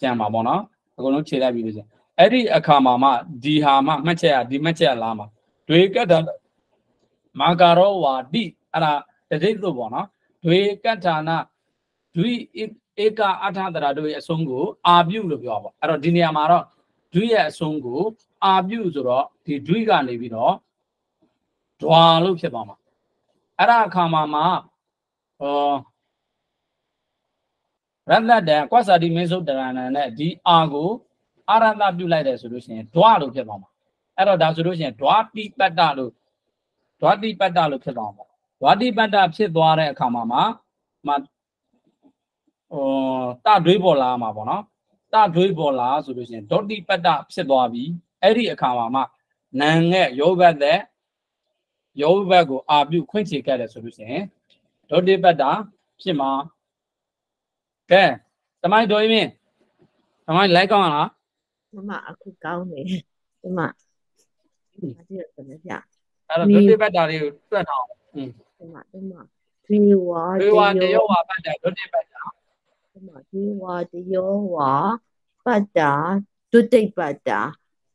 ကြံပါပေါ့နော်အကုန်လုံးခြေလိုက်ပြီလို့ဆိုအဲ့ဒီအခါမှာမှဒီဟာမှမှတ်ချက်ရဒီမှတ်ချက်လားမှာဒွေကတ္တမာကာရောဝါတိအဲ့ဒါတတိတို့ပေါ့နော်ဒွေကတ္ထာနာဒွိဧကအထတရာတို့ရဲ့အဆုံးကိုအာပြုလို့ပြောပါအဲ့တော့ဒီနေရာမှာတော့ဒွိရဲ့အဆုံးကို အာပြုဆိုတော့ဒီဒွိကနေပြီးတော့ဒွာလို့ဖြစ်သွားမှာအဲ့ဒါအခါမှာမှာဟောရတ္တတံကွာစာတိမင်းစုတ်တရဏံနဲ့ဒီအာကိုအာရတပြုလိုက်တယ်ဆိုလို့ရှိရင်ဒွာလို့ဖြစ်သွားမှာအဲ့တော့ဒါဆိုလို့ရှိရင်ဒွာတိပတ္တလို့ဒွာတိပတ္တလို့ဖြစ်သွားမှာဒွာတိပတ္တဖြစ်သွားတဲ့အခါမှာမှာဟိုတတွေးပေါ်လာမှာပေါ့နော်တတွေးပေါ်လာဆိုလို့ရှိရင်ဒေါတိပတ္တဖြစ်သွားပြီ အဲ့ဒီအခါမှာမှနံငဲ့ယောဘတ်တဲ့ယောဘတ်ကိုအာပြုခွင့်ချေခဲ့တယ်ဆိုလို့ရှိရင်ဒေါတိပတ္တဖြစ်မှာကဲတမိုင်းတော်ရင်တမိုင်းလိုက်ကောင်းလားမမအခုကောင်းတယ်ဒီမှာဒီမှာကြည့်ရတယ်ဗျအဲ့တော့ဒေါတိပတ္တလေးကိုတွက်ထားအောင်อืมဒီမှာဒီမှာဒီဝါဒေဝတယောဝါပတ္တဒေါတိပတ္တဒီမှာဒီဝါတယောဝါပတ္တာဒုတိပတ္တာ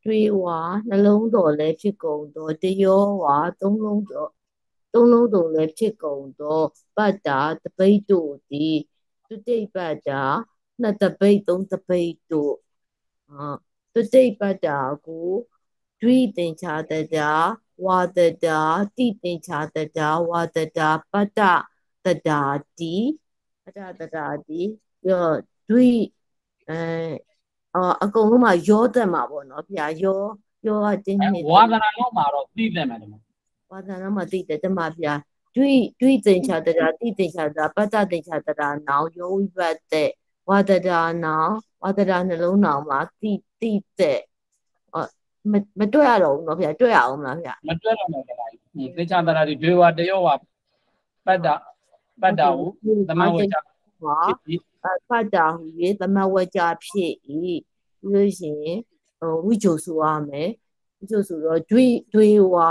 တွေဝါနှလုံးတော်လည်းဖြစ်ကုန်တော့တယောဝါသုံးလုံးတော်သုံးလုံးတော်လည်းဖြစ်ကုန်တော့ပတ္တာတပိတ်တို့ဒီဒုတိပတ္တာနှစ်တပိတ်သုံးတပိတ်တို့အာဒုတိပတ္တာကိုဒွိတင်ချာတတာဝါတတာတိတင်ချာတတာဝါတတာပတ္တတတာတိပတ္တတတာတိပြီးတော့ဒွိအဲ အော်အကုန်လုံးမှာရောတက်မှာပေါ့နော်ဗျာရောရောကတင်းနေ ဝါဒနာတော့မှာတော့သိတယ်မယ်ဒီမှာ ဝါဒနာမှာသိတယ်တမဗျာဒွိဒွိတင်ချာတတာတိတင်ချာတတာပတ္တတင်ချာတတာနောင်ယောဝိပတ်တဲ့ဝါတတာနောင်ဝါတတာနှလုံးနောင်မှာတိတိတဲ့အော်မမတွေ့ရတော့ဘူးเนาะဗျာတွေ့ရအောင်မလားဗျာ မတွက်တော့မယ်ဒီမှာသေချာတရာဒီဒေဝတယောဝါပတ္တပတ္တဟုသမဝေချ ဟောဖတ်တာဟူ၍သမဝကြဖြစ်၏ပြီးလို့ရှိရင်ဟိုဝိဂျိုဆိုရမယ်ဝိဂျိုဆိုတော့ဒွိဒွေဝါ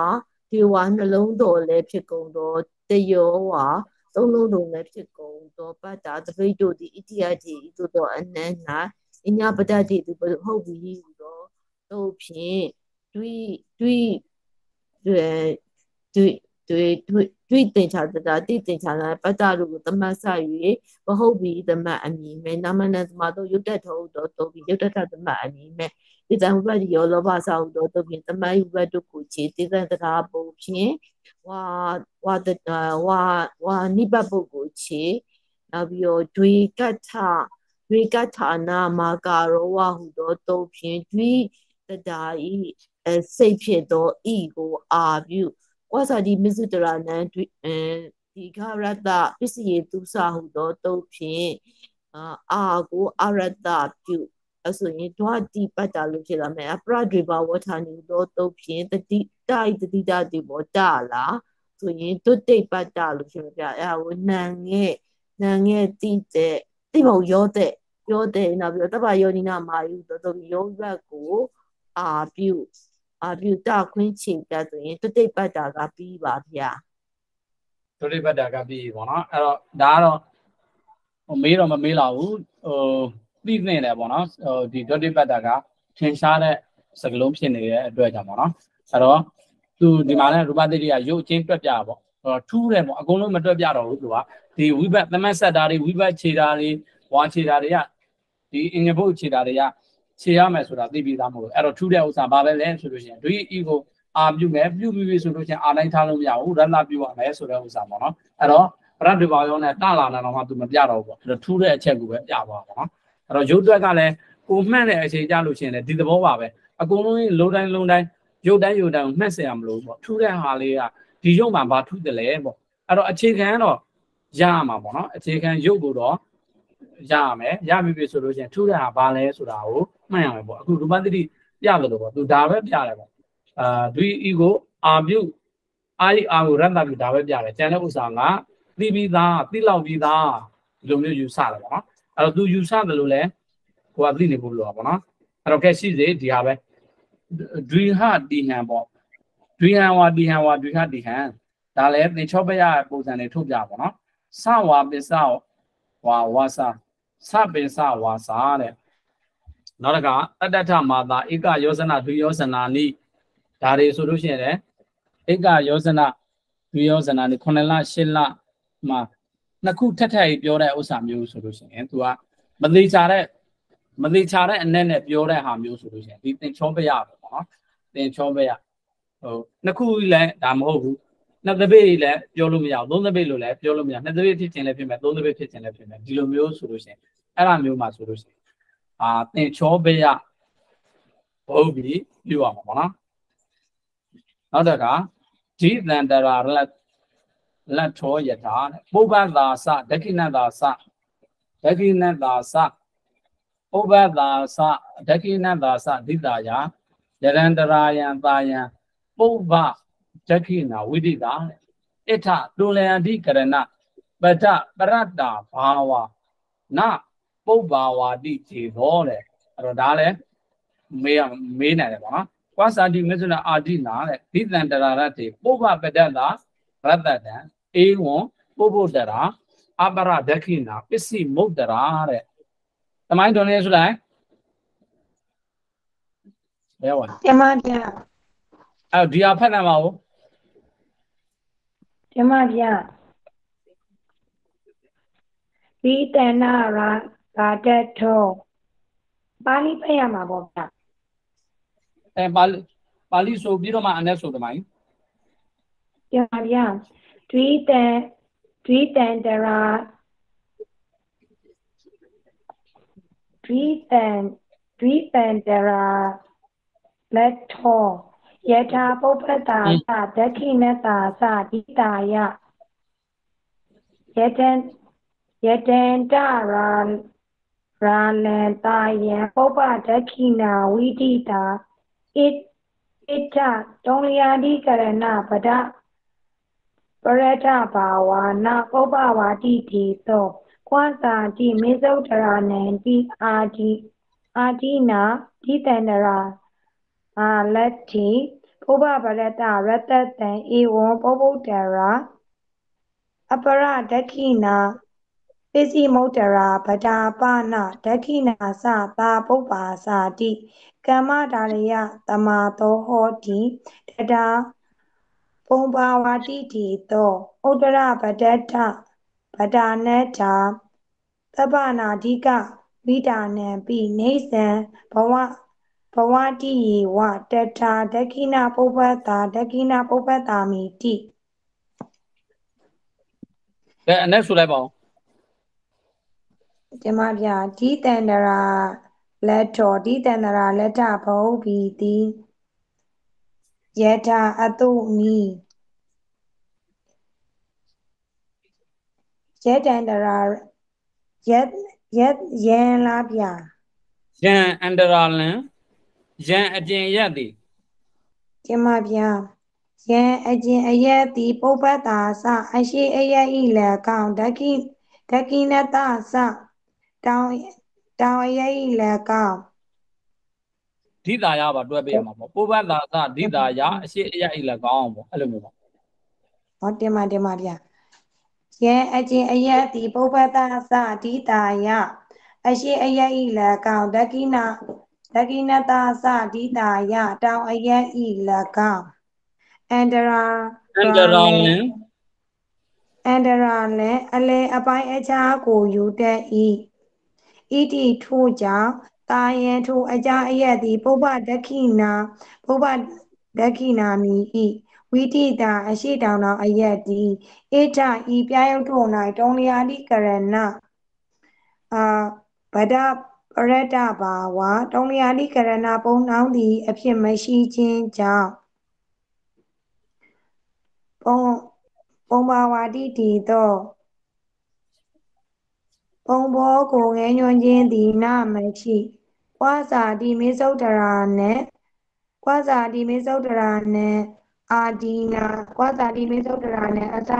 ဒီဝါနှလုံးတော်လည်းဖြစ်ကုန်တော့တယောဝါသုံးလုံးတော်လည်းဖြစ်ကုန်တော့ပတ္တာတပိတ်တို့ဒီဣတိယတိဤသို့တော့အနန္နာအညာပတ္တတိသူဟုတ်ပြီဟူတော့တို့ဖြင့်ဒွိဒွိတွေ့တွေ့တွေ့ တွေ့တင်ချာတတာတိတင်ချာလာပတ္တရုကိုတမတ်ဆ၍ဘဟုတ်ပြီတမတ်အမည်မဲ့နမနသမာတို့ယုတ်တက်တော်တော်တော်ပြီးယုတ်တက်တမတ်အမည်မဲ့တိဇံဘတ်ရောလောဘစာဟုတော်တို့ဖြင့်တမတ်ယုဘတ်တို့ကိုခြေတိဇံတကားပုံဖြင့်ဝါဝါတဝါဝါနိဘပုဂ္ဂိုလ်ခြေနောက်ပြီးတော့ဒွေကထဒွေကထာနာမာကာရောဝဟုသောတုံဖြင့်ဒွိတတာဤစိတ်ဖြစ်သောဤကိုအာပြု ဝါစာဒီမစ္ဆတရနံဒီခရတပစ္စယေသူစာဟုသောတုံဖြင့်အာကိုအရတပြုအဆိုရင်ဓဝတိပတ္တာလို့ဖြစ်လာမယ်အပရဒွေဘဝထာနိသောတုံဖြင့်တတိတိုက်တတိတတိဘောတလားဆိုရင်တုတ်တိတ်ပတ္တာလို့ဖြစ်ပြအဲဟိုနံငဲ့နံငဲ့တိတဲ့တိဘုံရောတဲ့ရောတဲ့နောက်ပြီးတော့တပ္ပယောနိနာမာယုသောတုံယောဘတ်ကိုအာပြု အာပြုတခွင်းချင်ပြဆိုရင်တုတ်တိတ်ပတ္တာကပြီးပါဗျာဒုတိယပတ်တာကပြီးပေါ့နော်အဲ့တော့ဒါကတော့ဟိုမေးတော့မမေးလာဘူးဟိုသိနေတယ်ပေါ့နော်ဟိုဒီဒုတိယပတ်တာကထင်ရှားတဲ့စကလုံးဖြစ်နေတဲ့အတွက်ကြောင့်ပေါ့နော်အဲ့တော့သူဒီမှာလည်းရူပသတိကရုပ်ချင်းတွက်ပြပေါ့ဟိုထူးတယ်ပေါ့အကုန်လုံးမတွက်ပြတော့ဘူးသူကဒီဝိဘတ်သမတ်ဆက်တာတွေဝိဘတ်ခြေတာတွေဝါခြေတာတွေကဒီအင်္ဂဘုတ်ခြေတာတွေက ခြေရမယ်ဆိုတာသိပြီးသားမဟုတ်ဘူးအဲ့တော့ထူးတဲ့ဥစ္စာဘာပဲလဲဆိုလို့ရှိရင်တို့ရဲ့ ego အာပြုမယ်ပြုပြီးပြီဆိုလို့ရှိရင်အာတိုင်းထားလို့မရဘူးရတနာပြုရမယ်ဆိုတဲ့ဥစ္စာပေါ့နော်အဲ့တော့ပရဒိဘာယောနဲ့တလာနာတော့မှသူမပြတော့ဘူးပေါ့အဲ့တော့ထူးတဲ့အချက်ကိုပဲပြသွားပါတော့အဲ့တော့ရုပ်တွက်ကလည်းကိုမှန့်တဲ့အခြေကြလို့ရှိရင်လည်းဒီသဘောပါပဲအကုန်လုံးလုံးတိုင်းလုံးတိုင်းရုပ်တိုင်းရုပ်တိုင်းမှန့်စရာမလိုဘူးပေါ့ထူးတဲ့ဟာလေးကဒီရုပ်မှဘာထူးတယ်လဲပေါ့အဲ့တော့အခြေခံကတော့ရရမှာပေါ့နော်အခြေခံရုပ်ကိုတော့ ရရမယ်ရပြီပြီဆိုလို့ရှိရင်ထူးတဲ့ဟာဘာလဲဆိုတာကိုမှတ်ရမယ်ပေါ့အခုရူပသတိပြတယ်လို့ပေါ့သူဒါပဲပြတယ်ပေါ့အာဒွိဤကိုအာပြုအာဤအာကိုရတ္တပြုဒါပဲပြတယ်ကျန်တဲ့ဥစ္စာကသိပြီးသားသိလောက်ပြီးသားဒီလိုမျိုးယူဆတယ်ပေါ့နော်အဲ့တော့သူယူဆတယ်လို့လဲကိုကသိနေဖို့လိုတာပေါ့နော်အဲ့တော့ကဲရှိစေဒီဟာပဲဒွိဟတိဟံပေါ့ဒွိဟံဝါတိဟံဝါဒွိဟတိဟံဒါလည်းသင်္ချောပယပုံစံတွေထုတ်ပြပါနော်စဝါပစ္စဝါဝါစာ စပင်စဝါစာတဲ့နောက်တစ်ခါအတ္တထမာတာဧကယောဇနာဒွိယောဇနာနိဒါတွေဆိုလို့ရှိရင်လည်းဧကယောဇနာဒွိယောဇနာနိ9လ10လမှာနှစ်ခုထက်ထက်ပြောတဲ့ဥစ္စာမျိုးဆိုလို့ရှိရင် तू ကမသေးချာတဲ့မသေးချာတဲ့အနဲ့နဲ့ပြောတဲ့ဟာမျိုးဆိုလို့ရှိရင်ဒီသင်္ချောပယပဲပေါ့နော်သင်္ချောပယဟိုနှစ်ခုလည်းဒါမဟုတ်ဘူး နှစ်သပိတ်လည်းပြောလို့မရဘူးသုံးသပိတ်လို့လည်းပြောလို့မရနှစ်သပိတ်ဖြစ်ခြင်းလည်းဖြစ်မယ်သုံးသပိတ်ဖြစ်ခြင်းလည်းဖြစ်မယ်ဒီလိုမျိုးဆိုလို့ရှိရင်အဲ့လိုမျိုးမှာဆိုလို့ရှိရင်အာသင်္ချောပယဟုတ်ပြီပြောရမှာပေါ့နော်နောက်တစ်ခါဒီသန္တရာလက်လက်ထောယထာပုဗ္ဗသာစဒက္ခိဏသာစဒက္ခိဏသာစပုဗ္ဗသာစဒက္ခိဏသာစဒိတာယယရန္တရာယံတာယံပုဗ္ဗ ဒက္ခိဏဝိဒိတာအထတုလယန္တိကရဏပတ္တပရတ္တာဘာဝနပုဗ္ဗဝါတိခြေသောတဲ့အဲ့တော့ဒါလည်းမေးမေးနိုင်တယ်ပေါ့နော်ကွာစာတိမေဇနာအာတိနာတဲ့ဒီတန္တရာရတေပုဗ္ဗပတ္တတာရတ္တတံဧဝံပုဗ္ဗတရာအပရဒက္ခိနာပစ္စည်းမုတ်တရာတဲ့တမိုင်းတော်နေဆိုလိုက်ဘယ်ဝါကျမပြအဲ့ဒီဟာဖတ်နိုင်ပါဦး ကျမပြဒီတဏ္ဍရာဂါတထောပါဠိဖတ်ရမှာပေါ့ဗျအဲပါဠိပါဠိဆိုပြီးတော့မှအ내ဆိုတမိုင်းကျမပြဒွိတံဒွိတန္တရာဒွိတံဒွိတန္တရာလက်ထော ယထာပုပ္ပတာသဒက္ခိနတာသဒိတာယယတံယတန္တရာရာလန္တာယံပုပ္ပဒက္ခိနာဝိတိတာဣဣထတုံလျာတိကရဏပဒပရထဘာဝနာပုပ္ပဝါတိတိသောကွာသာတိမေဇုတရနံတိအာတိအာတိနာတိတန္တရာအာလက်တိ ပုပ္ပပရတရတတံဧဝံပုဗ္ဗုတရာအပရဒက္ခိနာပစ္စည်းမုတ်တရာဗတာပနဒက္ခိနာသသာပုပ္ပါစာတိကမ္မဒါရယတမသောဟောတိတတာပုံပါဝတိတိသောဥဒရပဒတ္ထဗဒာနတ္ထာသဗ္ဗနာဓိကဝိဒါနံပိနေသံဘဝ ဘဝတိယေဝတထာဒက္ခိဏပုပ္ပတ္တာဒက္ခိဏပုပ္ပတ္တာမိတိကဲအနက်ဆိုလိုက်ပါဦးဒီမှာဗျာဒီတန္တရာလက်တော်ဒီတန္တရာလက်ထဘုဘီတိယထာအတုမိယတန္တရာယယယံလားဗျာယံအန္တရာလံ ယံအပြင်ရက်သည်ဒီမှာဗျာယံအကျင်အယက်တိပုပ္ပတ္တာစအရှိအယက်ဤလက်ကောင်ဒကိဒကိနတစတောင်းတောင်းအယက်ဤလက်ကောင်ဓိတာယပါတွဲပေးရမှာပေါ့ပုဗ္ဗတာသဓိတာယအရှိအယအိလည်းကောင်းအောင်ပေါ့အဲ့လိုမျိုးပေါ့ဟောတင်ပါတင်ပါဗျာယံအကျင်အယက်တိပုပ္ပတ္တာစဒိတာယအရှိအယက်ဤလက်ကောင်ဒကိန ဒကိနတစဒိတာယတောင်းအယက်ဤလက်ကောင်အန္တရာအန္တရာလံအန္တရာလည်းအလဲအပိုင်းအခြားကိုယူတတ်၏ဣတိထို့ကြောင့်တာယံထိုအကြအယက်သည်ပုပ္ပဒက္ခိနာပုပ္ပဒက္ခိနာမိ၏ဝိတိတာအရှိတောင်တော်အယက်သည်ဣထဤပြယုတ်ထို့၌တုံလျာတိကရဏအာဗဒ ပရတ္တဘာဝတုံလျာတိကရဏပုံနှောင်းသည်အဖြစ်မရှိခြင်းကြောင့်ပုံပုံပါဝါတိတီသောပုံဘောကိုငဲညွှန်းခြင်းသည်နာမရှိကွာစာတိမေသုဒ္ဒရာနှင့်ကွာစာတိမေသုဒ္ဒရာနှင့်အာဒီနာကွာစာတိမေသုဒ္ဒရာနှင့်အစ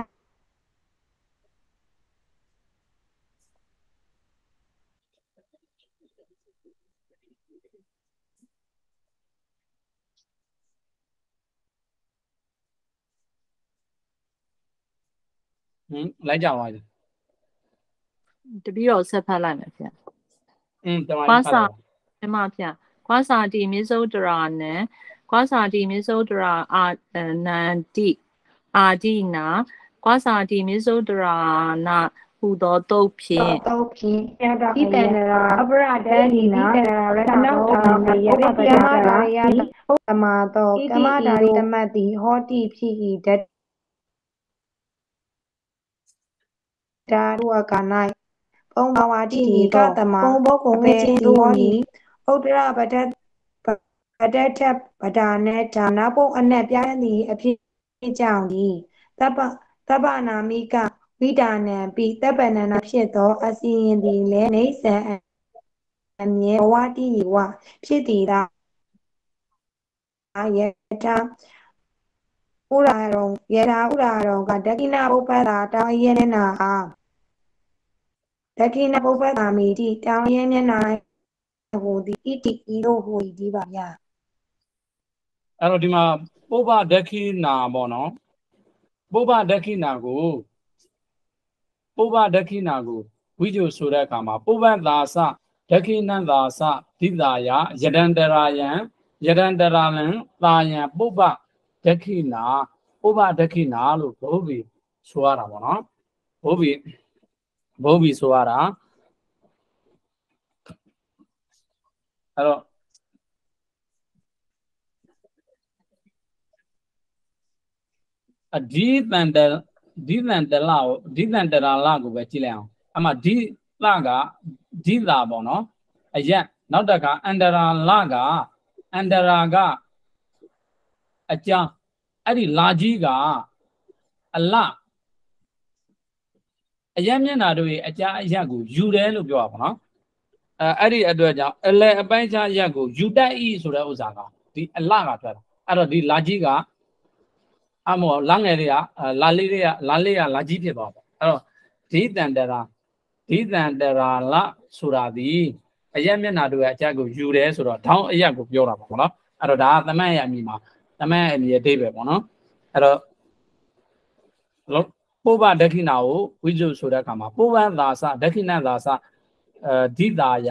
ဟင်လိုက်ကြပါဦးတပည့်တော်ဆက်ဖတ်လိုက်မယ်ဗျာอืมတမန်ကွာဖတ်စာလိုက်ပါအမဗျာကွာစာတိမိစုဒရာနဲ့ကွာစာတိမိစုဒရာအာနန္တိအာဒီနာကွာစာတိမိစုဒရာနာဟူသောတုတ်ဖြင့်တော့ဖြင့်ဒီတန္တရာအပရဒဲဒီနာရတနောတာမေယပိကမဒါယတိသမာသောကမ္မဒါရိတမတ်တိဟောတိဖြစ်၏ဓ ဒါရုဝက၌ပုံဘာဝတိကတမပုံဘောကုံငယ်ချင်းတို့ဟောတိဥဒရပဒတ်ပဒတ်ထပဒါနဲ့ဒါနာပုံအနက်ပြတဲ့သည်အဖြစ်ကြောင့်ဒီတပ္ပတပ္ပနာမိကဝိဒါနံပိတပ္ပနနာဖြစ်သော အစီရင်သည်လည်းနေဆံအမြဲဘဝတိဝဖြစ်တည်တာယထာ ဥရာရုံယထာဥရာရုံကဒက္ခိဏပုပ္ပတာတောင်းရဲနာဟာဒက္ခိဏပုပ္ပတာမိတိတောင်းရဲမျက်နာဟူသည်ဣတိဤတို့ဟူ၏ဒီပါဗျာအဲ့တော့ဒီမှာပုဗ္ဗဒက္ခိနာပေါ့နော်ပုဗ္ဗဒက္ခိနာကိုပုဗ္ဗဒက္ခိနာကိုဝိဇ္ဇုဆိုတဲ့အခါမှာပုဗ္ဗသာစဒက္ခိဏသာစဒိတာယယဒန္တရာယံယဒန္တရာလံတာယံပုဗ္ဗ ဒက္ခိနာပုဗ္ဗဒက္ခိနာလို့ဘုဗ္ဗီဆိုရတာပေါ့နော်ဘုဗ္ဗီဘုဗ္ဗီဆိုရတာအဲ့တော့အဒီတန်တဒီတန်တလကိုဒီတန်တရာလကိုပဲကြည့်လိုက်အောင်အမှဒီလကဒီလာပေါ့နော်အရက်နောက်တကအန္တရာလကအန္တရာကအကြမ်း အဲ့ဒီလာကြီးကအလအရက်မျက်နာတို့ရဲ့အကြအရက်ကိုယူတယ်လို့ပြောတာပေါ့နော်အဲအဲ့ဒီအတွက်ကြောင့်အလဲအပိုင်းခြားရက်ကိုယူတတ်ဤဆိုတဲ့ဥစ္စာကဒီအလကထွက်တာအဲ့တော့ဒီလာကြီးကအမောလာငယ်တွေကအာလာလေးတွေကလာလေးကလာကြီးဖြစ်သွားပါအဲ့တော့ဒီတန်တရာဒီတန်တရာလဆိုတာဒီအရက်မျက်နာတို့ရဲ့အချက်ကိုယူတယ်ဆိုတော့ထောင်းအရက်ကိုပြောတာပါဘောနော်အဲ့တော့ဒါကသမန်ရအမီမှာ သမန်ရအမီရဲ့အဓိပ္ပာယ်ပေါ့နော်အဲ့တော့လောပုဗ္ဗဒက္ခိနာကိုဝိဇ္ဇုဆိုတဲ့အခါမှာပုဗ္ဗသာစဒက္ခိဏသာစအဲဒီတာယ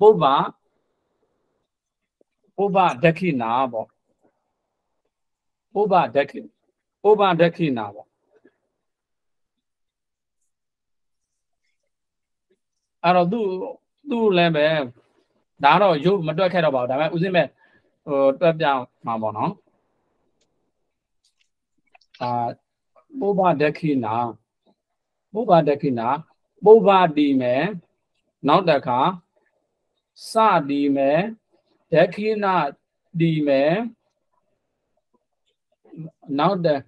ပုဗ္ဗပုဗ္ဗဒက္ခိနာပေါ့ပုဗ္ဗဒက္ခိပုဗ္ဗဒက္ခိနာပေါ့အဲ့တော့သူ့သူ့လည်းပဲဒါကတော့ရုပ်မတွက်ခဲ့တော့ပါဘူးဒါပေမဲ့ဥစဉ်မဲ့ဟိုတွက်ပြမှာပေါ့နော် အာပုဗ္ဗဒက္ခိနာပုဗ္ဗဒက္ခိနာပုဗ္ဗတီမယ်နောက်တစ်ခါစတီမယ်ဒက္ခိနာတီမယ်နောက်တစ်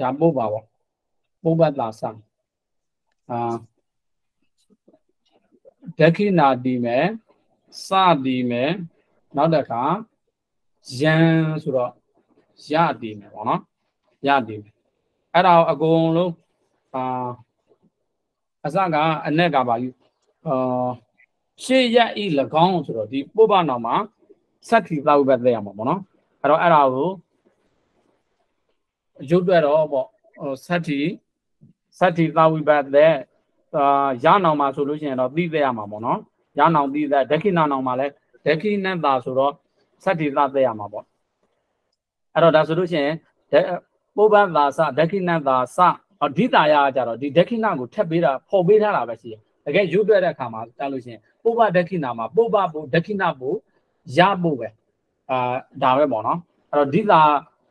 ဒါပုဗ္ဗပါပေါ့ပုဗ္ဗတာစအာဒက္ခိနာတီမယ်စတီမယ်နောက်တစ်ခါယံဆိုတော့ရတီမယ်ပေါ့နော် ရတီမယ်အဲ့ဒါအကုန်လုံးအာအစကအနက်ကပါယူအာရှေ့ရက်ဤ၎င်းဆိုတော့ဒီပုဗ္ဗနောင်မှာစက္ခိသဝိပ္ပသက်ရမှာပေါ့နော်အဲ့တော့အဲ့ဒါကိုရုပ်တွက်တော့ပေါ့ဟိုစက္ခိစက္ခိသဝိပ္ပသက်အာရနောင်မှာဆိုလို့ရှိရင်တော့သိသက်ရမှာပေါ့နော်ရနောင်သိသက်ဒက္ခိဏနောင်မှာလည်းဒက္ခိဏတာဆိုတော့စက္ခိသသက်ရမှာပေါ့အဲ့တော့ဒါဆိုလို့ရှိရင် ပုဗ္ဗသာစဒက္ခိဏတာစအဓိတာယကြတော့ဒီဒက္ခိဏကိုထပ်ပေးတာပေါ်ပေးထားတာပဲရှိတယ်တကယ်ရုပ်တွက်တဲ့အခါမှာကြားလို့ရှိရင်ပုဗ္ဗဒက္ခိဏမှာပုဗ္ဗဘုဒက္ခိဏဘုရဖို့ပဲအာဒါပဲပေါ့နော်အဲ့တော့ဒီသာ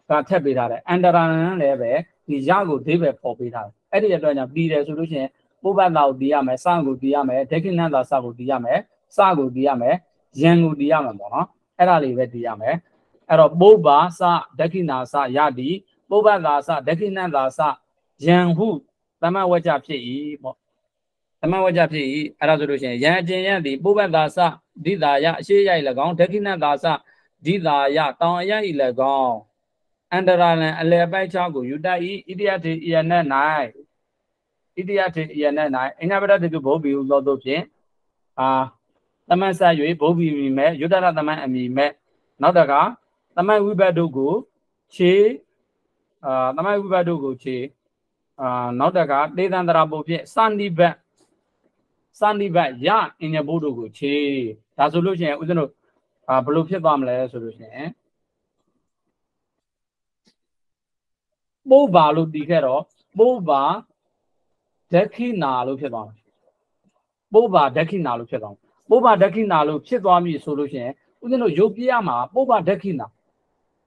ကထပ်ပေးထားတယ်အန္တရာနလည်းပဲဒီရကိုဒိဗယ်ပေါ်ပေးထားတယ်အဲ့ဒီအတွက်ကြောင့်ပြီးတယ်ဆိုလို့ရှိရင်ပုဗ္ဗသာကိုတည်ရမယ်စကိုတည်ရမယ်ဒက္ခိဏသာစကိုတည်ရမယ်စကိုတည်ရမယ်ယံကိုတည်ရမယ်ပေါ့နော်အဲ့ဒါလေးပဲတည်ရမယ်အဲ့တော့ပုဗ္ဗစဒက္ခိဏစယတိ ပုဗ္ဗသာစဒက္ခိဏသာစယံဟုသမဝကြဖြစ်၏ပေါ့သမဝကြဖြစ်၏အဲ့ဒါဆိုလို့ရှိရင်ယံအကျင်ယံသည်ပုဗ္ဗသာစဒိတာယအရှိယ၏၎င်းဒက္ခိဏသာစဒိတာယတောင်အယ၏၎င်းအန္တရာလံအလယ်ပိုက်ချောင်းကိုယူတတ်၏ဣတိယတေဤယန၌ဣတိယတေဤယန၌အညာပဒတေကုဘုဗ္ဗီဟုသောတို့ဖြင့်အာသမန်ဆက်၍ဘုဗ္ဗီမီမဲ့ယုဒရသမန်အမိမဲ့နောက်တကသမန်ဝိဘတ်တို့ကိုခြေ အာသမန်ဝိဘတ်တို့ကိုခြေအာနောက်တကတေသန္တရာပုဖြင့်စန္ဒီဘတ်စန္ဒီဘတ်ရအင်ညဘုတို့ကိုခြေဒါဆိုလို့ရှိရင်ဦးဇင်းတို့အာဘယ်လိုဖြစ်သွားမလဲဆိုလို့ရှိရင်ပိုးပါလို့တည်ခဲ့တော့ပိုးပါဒက္ခိနာလို့ဖြစ်သွားမယ်ပိုးပါဒက္ခိနာလို့ဖြစ်သွားမယ်ပိုးပါဒက္ခိနာလို့ဖြစ်သွားပြီဆိုလို့ရှိရင်ဦးဇင်းတို့ရုပ်ပြရမှာပိုးပါဒက္ခိနာ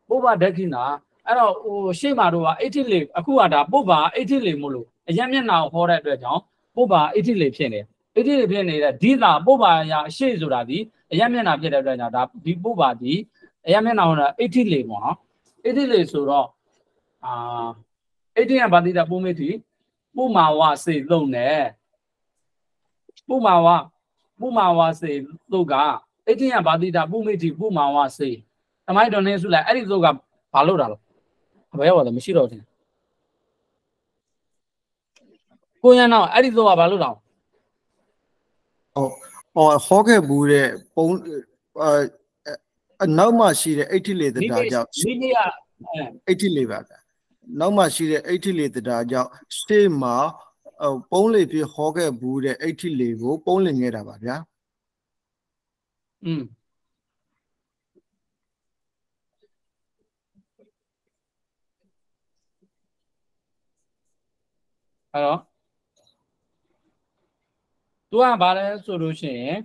ပိုးပါဒက္ခိနာ အဲ့တော့ဟိုရှေ့မှာတော့အဋ္ဌိလေအခုကဒါပုဗ္ဗာအဋ္ဌိလေမို့လို့အယံမျက်နာကိုဟောတဲ့အတွက်ကြောင့်ပုဗ္ဗာအဋ္ဌိလေဖြစ်နေအဋ္ဌိလေဖြစ်နေတဲ့ဒီသာပုဗ္ဗာရာအရှိဆိုတာဒီအယံမျက်နာဖြစ်တဲ့အတွက်ကြောင့်ဒါဒီပုဗ္ဗာဒီအယံမျက်နာဟောတာအဋ္ဌိလေပေါ့နော်အဋ္ဌိလေဆိုတော့အာအဋ္ဌိယဗာတိတာပုမေတိပုမာဝစေသုံးတယ်ပုမာဝပုမာဝစေသုတ်ကအဋ္ဌိယဗာတိတာပုမေတိပုမာဝစေတမိုင်းတော်နေစုလိုက်အဲ့ဒီသုတ်ကဘာလို့တာလဲ ဘယ်ရောက်လဲမရှိတော့ဘူးကိုရန်တော့အဲ့ဒီသောကဘာလို့တော့ဟုတ်ဟောဟောခဲ့ဘူးတဲ့ပုံအအနောက်မှရှိတဲ့အိဋ္ဌိလေတတာကြောင့်မိမိကအဲအိဋ္ဌိလေပါကနောက်မှရှိတဲ့အိဋ္ဌိလေတတာကြောင့်ရှေ့မှာဟိုပုံးလေဖြစ်ဟောခဲ့ဘူးတဲ့အိဋ္ဌိလေကိုပုံးလင်ခဲ့တာပါဗျာอืม အဲ့တော့သူကဘာလဲဆိုလို့ရှိရင်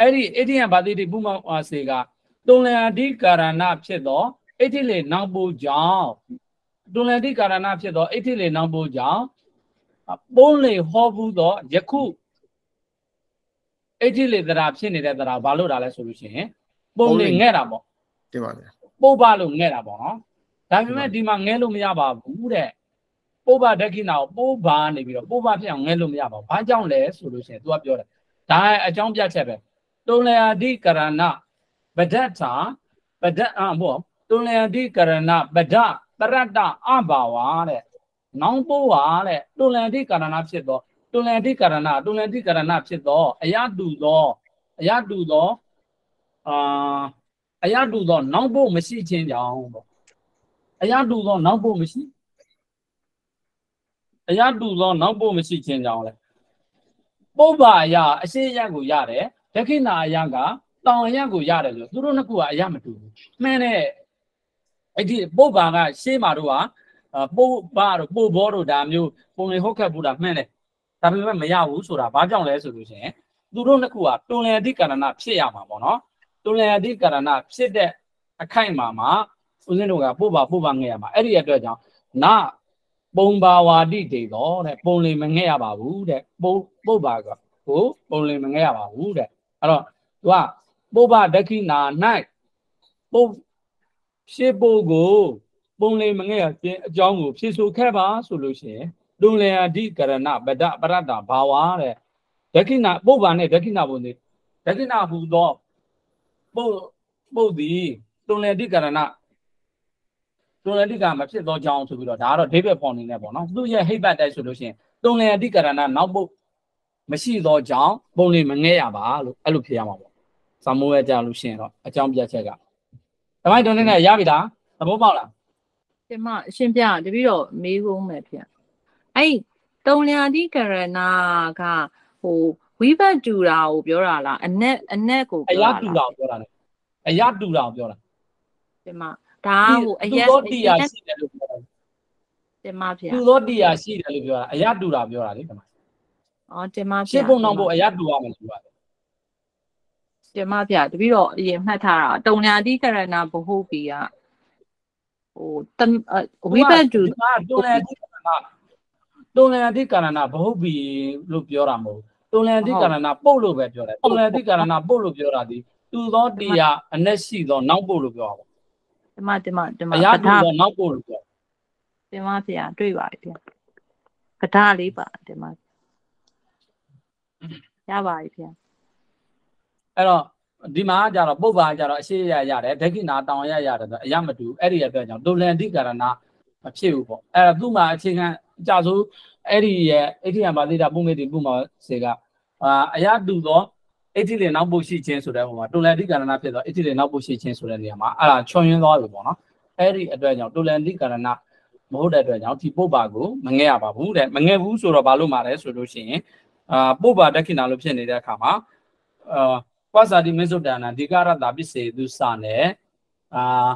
အဲ့ဒီအဋ္ဌိယဘာတိတိပုမဝါစေကတုံလအဓိကာရဏဖြစ်သောအဋ္ဌိလေနောက်ပို့ကြောင့်တုံလအဓိကာရဏဖြစ်သောအဋ္ဌိလေနောက်ပို့ကြောင့်ပုံးလေဟောဘူးသောယခုအဋ္ဌိလေတရာဖြစ်နေတဲ့တရာဘာလို့တာလဲဆိုလို့ရှိရင်ပုံလေငဲ့တာပေါ့တင်ပါဗျာပုပ္ပလို့ငဲ့တာပေါ့နော်ဒါပေမဲ့ဒီမှာငဲ့လို့မရပါဘူးတဲ့ ပုပ္ပဒက္ခိဏကိုပုပ္ပနေပြီးတော့ပုပ္ပဖြစ်အောင်ငဲ့လို့မရပါဘူးဘာကြောင့်လဲဆိုလို့ရှိရင် तू ကပြောတယ်ဒါအကြောင်းပြချက်ပဲတုံလယာတိကရဏပဒတ်တာပဒတ်အဘောတုံလယာတိကရဏပဒပရတ္တအဘာဝတဲ့နောင်ပိုးပါတဲ့တုံလယာတိကရဏဖြစ်တော့တုံလယာတိကရဏတုံလယာတိကရဏဖြစ်တော့အယတုသောအယတုသောအာအယတုသော နောက်ဖို့မရှိခြင်းကြောင့်ပေါ့အယတုသော နောက်ဖို့မရှိ အယတုသောနောက်ဖို့မရှိခြင်းကြောင့်လေပုဗ္ဗာယအရှိယကိုရတယ်ဒက္ခိဏအယကတောင်အယကိုရတယ်လို့သူတို့နှစ်ခုကအယမတူဘူးမှန်တယ်အဲ့ဒီပုပ္ပါကရှေးမှာတို့ကပုပ္ပါတို့ပို့ဘောတို့ဒါမျိုးပုံလေဟုတ်ခတ်ဘူးတာမှန်တယ်ဒါပေမဲ့မရဘူးဆိုတာဘာကြောင့်လဲဆိုလို့ရှိရင်သူတို့နှစ်ခုကတွန်လည်အဓိကရဏဖြစ်ရမှာပေါ့နော်တွန်လည်အဓိကရဏဖြစ်တဲ့အခိုက်အမာမှာဦးဇင်းတို့ကပို့ပါပို့ပါငဲ့ရမှာအဲ့ဒီအတွက်ကြောင့်နာ ပုံပါဝါတိတေတော့တဲ့ပုံလေမငဲ့ရပါဘူးတဲ့ပုပုပ္ပါကကိုပုံလေမငဲ့ရပါဘူးတဲ့အဲ့တော့သူကပုပ္ပဒက္ခိနာ၌ပုရှေ့ပုကို ပုံလေမငဲ့ရခြင်းအကြောင်းကိုဖြည့်ဆိုခဲ့ပါဆိုလို့ရှိရင်တွန်လေအဓိကရဏဗဒပရတ္တဘာဝတဲ့ဒက္ခိနာပုပ္ပါနဲ့ဒက္ခိနာဘုံတွေဒက္ခိနာဟူသောပုပုတ်သည်တွန်လေအဓိကရဏ တွန်လေအဓိကမဖြစ်သောကြောင်းဆိုပြီးတော့ဒါကတော့ဒေးဗစ်ပေါ်နေနေပေါ့နော်သူ့ရဲ့ဟိတ်ဘတ်တိုက်ဆိုလို့ရှိရင်တွန်လေအဓိကရဏနောက်ပုတ်မရှိသောကြောင်းပုံလေမငဲ့ရပါလို့အဲ့လိုဖြေရမှာပေါ့စာမိုးရကြလို့ရှိရင်တော့အကြောင်းပြချက်ကတမိုက်တွန်နေရပြီလားသဘောပေါက်လားဒီမှာအရှင်ပြတပည့်တော့မေးကုန်မယ်ဖေအဲ့တုံလျာတိကရဏကဟိုဝိဘတ်တူတာကိုပြောတာလားအနက်အနက်ကိုအပြောရာတာတူလားတာကိုပြောတာလေအရာတူတာကိုပြောတာဒီမှာ ဒါဟိုအရက် သူသောတရားရှိတယ်လို့ပြောတာ ဒီမှာဖေ သူသောတရားရှိတယ်လို့ပြောတာအရာတူတာပြောတာလေဒီမှာ อ๋อဒီမှာဖေ ရှင်းပုံတော့ဖို့အရာတူရမယ်ဆိုတာ ဒီမှာဖေတပည့်တော့အရင်မှတ်ထားတာတုံလျာတိကရဏဘဟုပီကဟိုတမ်ဝိဘတ်တူ ဒီမှာတွန်လန်အဓိကရဏတွန်လန်အဓိကရဏဘဟုတ်ပြီလို့ပြောတာမဟုတ်တွန်လန်အဓိကရဏပုတ်လို့ပဲပြောတယ်တွန်လန်အဓိကရဏပုတ်လို့ပြောတာဒီသူသောတရားအ내ရှိသောနောက်ပုတ်လို့ပြောတာ ပေါ့ဒီမှာဒီမှာဒီမှာအရာကတူထာသောနောက်ပုတ်လို့ပြောဒီမှာဖေတွေ့ပါပြီဖေကထာလေးပါဒီမှာရပါပြီဖေအဲ့တော့ဒီမှာကြတော့ပုပ္ပါကြတော့အရှိရရတယ်ဒက္ခိနာတောင်ရရတယ်ဆိုအရာမတူအဲ့ဒီအတွက်ကြောင့်တွန်လန်အဓိကရဏမဖြစ်ဘူးပေါ့အဲ့တော့သူ့မှာအခြေခံအကြဆိုအဲ့ဒီရဲ့အဋ္ဌိယပါတိတာပုမေတိပုမောစေကအာအရာတူသော အဋ္ဌိလေနောက်ပုတ်ရှိခြင်းဆိုတဲ့ဟိုမှာတွန်လန်အဓိကရဏဖြစ်သောအဋ္ဌိလေနောက်ပုတ်ရှိခြင်းဆိုတဲ့နေရာမှာအဲ့ဒါချွန်ရင်းသွားပြီပေါ့နော်အဲ့ဒီအတွက်ကြောင့်တွန်လန်အဓိကရဏမဟုတ်တဲ့အတွက်ကြောင့်ဒီပုပ္ပါကိုမငဲ့ရပါဘူးတဲ့မငဲ့ဘူးဆိုတော့ဘာလို့မှာလဲဆိုလို့ရှိရင်အာပုပ္ပါဒက္ခိနာလို့ဖြစ်နေတဲ့အခါမှာအာဝါစာတိမေဇုတ္တနာဒီကရတပစ္စေသူစနဲ့အာ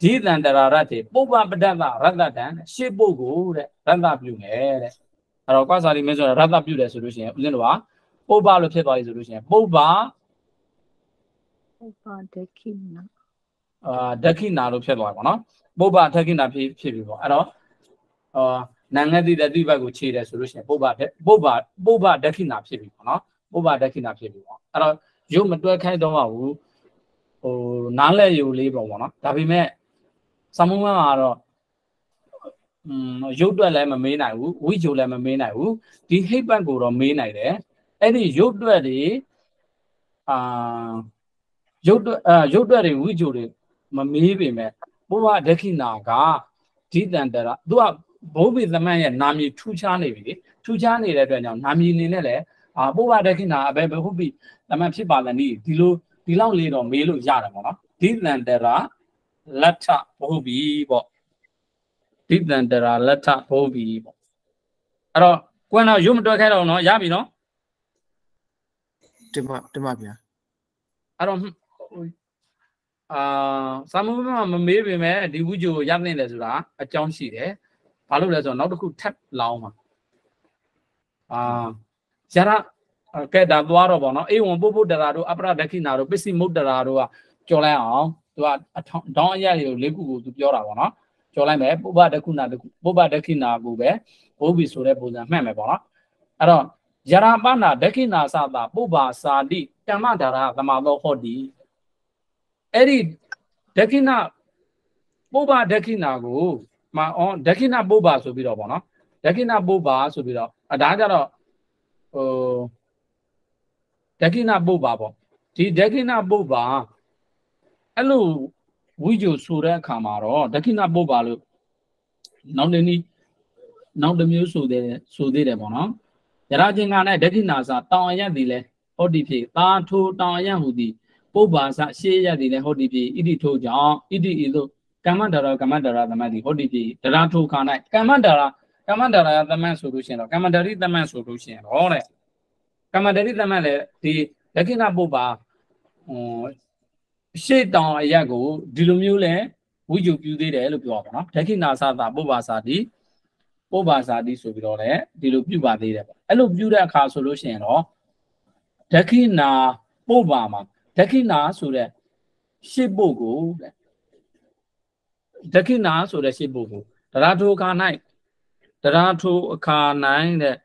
ဒီတန္တရာရတေပုပ္ပပဒတ္တရတ္တတံရှေ့ပုဂ္ဂိုလ်တဲ့ရတ္တပြုမယ်တဲ့အဲ့တော့ဝါစာတိမေဇုတ္တရတ္တပြုတယ်ဆိုလို့ရှိရင်ဦးဇင်းတို့က ပုပ္ပလို့ဖြစ်သွားပြီဆိုလို့ရှိရင်ပုပ္ပဥပါဒခိနာအာဒက္ခိနာလို့ဖြစ်သွားပြီပေါ့နော်ပုပ္ပဒက္ခိနာဖြစ်ဖြစ်ပြီပေါ့အဲ့တော့အာနငတိတတိဘတ်ကိုခြေတယ်ဆိုလို့ရှိရင်ပုပ္ပပုပ္ပပုပ္ပဒက္ခိနာဖြစ်ပြီပေါ့နော်ပုပ္ပဒက္ခိနာဖြစ်ပြီပေါ့အဲ့တော့ရုပ်မတွဲခိုင်းတော့ပါဘူးဟိုနားလဲယူလေးပေါ့ပေါ့နော်ဒါပေမဲ့သမုံမကတော့อืมရုပ်တွက်လည်းမမေးနိုင်ဘူးဝိဂျိုလည်းမမေးနိုင်ဘူးဒီဟိတ်ပတ်ကိုတော့မေးနိုင်တယ် အဲ့ဒီရုပ်တွက်တွေအာရုပ်တွက်အာရုပ်တွက်တွေဝိဂျိုတွေမမေးပေမဲ့ဘုရားဒက္ခိနာကဒီတန်တရာသူကဘုဗ္ဗေသမန်ရဲ့နာမည်ထူးခြားနေပြီလေထူးခြားနေတဲ့အတွက်ကြောင့်နာမည်အနေနဲ့လည်းအာဘုရားဒက္ခိနာအဘယ်ဘုဗ္ဗေသမန်ဖြစ်ပါလဲနီးဒီလိုဒီလောက်လေးတော့မေးလို့ရတယ်ပေါ့နော်ဒီတန်တရာလက်ထဘုဗ္ဗေပေါ့ဒီတန်တရာလက်ထဘုဗ္ဗေပေါ့အဲ့တော့ကိုယ်တော့ရုပ်မတွက်ခဲ့တော့နော်ရပြီနော် တင်ပါတင်ပါဗျာအဲ့တော့ဟိုအာစာမုံမှာမမေးပေမဲ့ဒီဝိဂျိုကိုရနိုင်တယ်ဆိုတာအကြောင်းရှိတယ်ဘာလို့လဲဆိုတော့နောက်တစ်ခုထပ်လောင်းမှာအာဇာရကဲဒါသွားတော့ဗောနော်အေဝံပုပ္ပုတ္တရာတို့အပရဒက္ခိနာတို့ပစ္စည်းမုတ္တရာတို့ကကြော်လိုက်အောင်သူကအထောင်းဒေါင်းအရာတွေကိုလေးခုကိုသူပြောတာဗောနော်ကြော်လိုက်မယ်ပုပ္ပဒက္ခုနာတခုပုပ္ပဒက္ခိနာကိုပဲဘိုးဘီဆိုတဲ့ပုံစံမှတ်မယ်ဗောနော်အဲ့တော့ ယရာပနာဒက္ခိနာသတာပုပ္ပါစာတိကမ္မဒါရသမာသောဟောတိအဲ့ဒီဒက္ခိနာပုပ္ပဒက္ခိနာကိုမအောဒက္ခိနာပုပ္ပါဆိုပြီးတော့ဗောနော်ဒက္ခိနာပုပ္ပါဆိုပြီးတော့အဒါကြတော့ဟိုဒက္ခိနာပုပ္ပါပေါ့ဒီဒက္ခိနာပုပ္ပါအဲ့လိုဝိဂျိုဆိုတဲ့အခါမှာတော့ဒက္ခိနာပုပ္ပါလို့နောက်တစ်နည်းနောက်တစ်မျိုးဆိုသေးတယ်ဆိုသေးတယ်ပေါ့နော် ယရာချင်းကနဲ့ဒက္ခိနာစာတောင်အရက်ဒီလဲဟောဒီဖြစ်သာထိုးတောင်အရက်ဟူသည်ပုပ္ပါစရှေးရက်ဒီလဲဟောဒီဖြစ်ဣတိထိုးကြောင့်ဣတိဤသို့ကမ္မဒါရကမ္မဒါရသမတ်ဒီဟောဒီဖြစ်ဒရာထိုးခါ၌ကမ္မဒါရကမ္မဒါရသမတ်ဆိုလို့ရှိရင်တော့ကမ္မဒါရိသမတ်ဆိုလို့ရှိရင်တော့တဲ့ကမ္မဒါရိသမတ်လည်းဒီဒက္ခိနာပုပ္ပါဟိုရှေ့တောင်အရက်ကိုဒီလိုမျိုးလဲဝိဂျုပြုသေးတယ်လို့ပြောပါတော့ဒက္ခိနာသတာပုပ္ပါစာတိ ပုပ္ပါစာတိဆိုပြီးတော့လည်းဒီလိုပြုပါသေးတယ်ပေါ့အဲ့လိုပြုတဲ့အခါဆိုလို့ရှိရင်တော့ဒက္ခိနာပုပ္ပါမှာဒက္ခိနာဆိုတဲ့ရှစ်ပုတ်ကိုတဲ့ဒက္ခိနာဆိုတဲ့ရှစ်ပုတ်ကိုတရားထိုအခါ၌တရားထိုအခါ၌တဲ့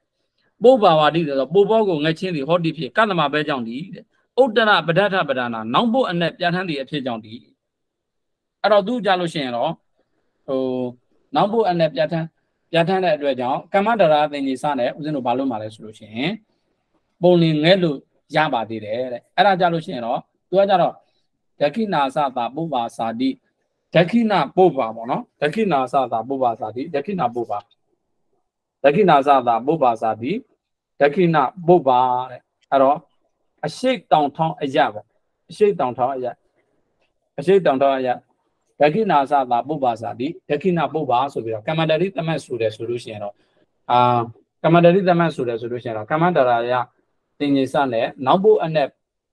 ပုပ္ပါဝါတိဆိုတော့ပုပ္ပောကိုငချင်းသည်ဟောတိဖြစ်ကတ္တမပဲကြောင့်ဒီတဲ့ဥတ္တရပဒဋ္ဌပဒနာနောင်ဖို့အနဲ့ပြဋ္ဌာန်းသည်အဖြစ်ကြောင့်ဒီအဲ့တော့သူကြလို့ရှိရင်တော့ဟိုနောက်ဖို့အနဲ့ပြဋ္ဌာန်း ပြဋ္ဌာန်းတဲ့အတွက်ကြောင့်ကမ္မတရာသင်္ကြီးစနဲ့ဦးဇင်းတို့ဘာလို့မှလဲဆိုလို့ရှိရင်ပုံလင်ငဲ့လို့ရပါသေးတယ်တဲ့အဲ့ဒါကြလို့ရှိရင်တော့သူကကြတော့ဒက္ခိနာသတာပုပ္ပါစာတိဒက္ခိနာပုပ္ပါပေါ့နော်ဒက္ခိနာသတာပုပ္ပါစာတိဒက္ခိနာပုပ္ပါဒက္ခိနာသတာပုပ္ပါစာတိဒက္ခိနာပုပ္ပါတဲ့အဲ့တော့အရှိတ်တောင်ထောင်းအရပေါ့အရှိတ်တောင်ထောင်းအရအရှိတ်တောင်ထောင်းအရ ဒက္ခိနာသတာပုပ္ပါစာတိဒက္ခိနာပုပ္ပါဆိုပြီးတော့ကမ္မန္တရိသမတ်ဆိုတယ်ဆိုလို့ရှိရင်တော့အာကမ္မန္တရိသမတ်ဆိုတယ်ဆိုလို့ရှိရင်တော့ကမ္မန္တရာယတင်ကြီးစနဲ့နောက်ဖို့အနဲ့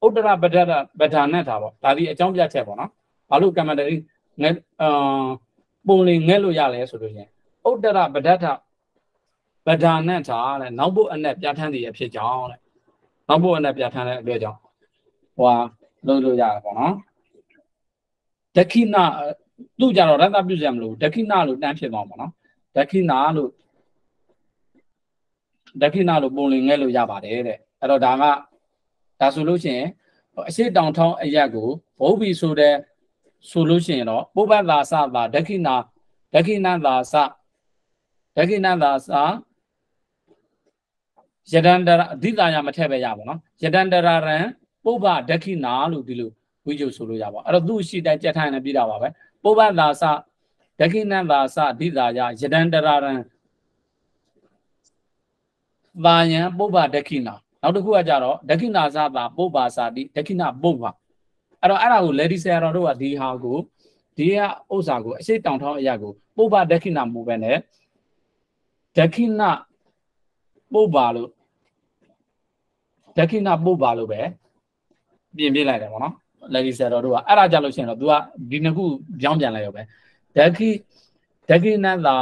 ဥတ္တရပဒ္ဒပဒ္ဌာနဲ့ထားပေါ့ဒါဒီအကြောင်းပြချက်ပေါ့နော်ဘာလို့ကမ္မန္တရိငဲအာပုံလေးငဲလို့ရလဲဆိုလို့ရှိရင်ဥတ္တရပဒ္ဒပဒ္ဌာနဲ့ထားတဲ့နောက်ဖို့အနဲ့ပြဋ္ဌာန်းစီအဖြစ်ကြောင်းတဲ့နောက်ဖို့အနဲ့ပြဋ္ဌာန်းတဲ့အတွက်ကြောင့်ဟွာလို့လို့ရတာပေါ့နော် ဒက္ခိဏသူ့ကြတော့ရတ္တပြုစရာမလိုဒက္ခိဏလို့တန်းဖြစ်သွားပါတော့ဒက္ခိဏလို့ဒက္ခိဏလို့ပုံလင်ငဲလို့ရပါတယ်တဲ့အဲ့တော့ဒါကဒါဆိုလို့ရှိရင်အရှိတောင်ထောင်းအရက်ကိုဘုဗ္ဗီဆိုတဲ့ဆိုလို့ရှိရင်တော့ပုပ္ပသာသသာဒက္ခိဏဒက္ခိဏသာသဒက္ခိဏသာသယတန္တရအဓိတာယမထည့်ပဲရပါတော့ယတန္တရရံပုပ္ပဒက္ခိဏလို့ဒီလို ဝိကျုပ်ဆိုလို့ရပါအဲ့တော့သူ့ရှိတိုင်းကြက်ထိုင်နေပြတာပါပဲပုပ္ပသာသဒက္ခိဏသာသအဓိတာယယတန္တရရံပါယံပုပ္ပဒက္ခိဏနောက်တစ်ခုကကြတော့ဒက္ခိဏသတာပုပ္ပါစာတိဒက္ခိဏပုပ္ပါအဲ့တော့အဲ့ဒါကို lady ဆရာတော်တို့ကဒီဟာကိုဒီကဥစ္စာကိုအရှိတောင်ထောင်းအရာကိုပုပ္ပဒက္ခိဏမူပဲနဲ့ဒက္ခိဏပုပ္ပါလို့ဒက္ခိဏပုပ္ပါလို့ပဲပြင်ပြလိုက်တယ်ပေါ့နော် lady ဆရာတော်တို့ကအဲ့ဒါကြလို့ရှိရင်တော့ तू ကဒီနှစ်ခုပြောင်းပြန်လိုက်ရောပဲဒက္ခိဒက္ခိဏသာ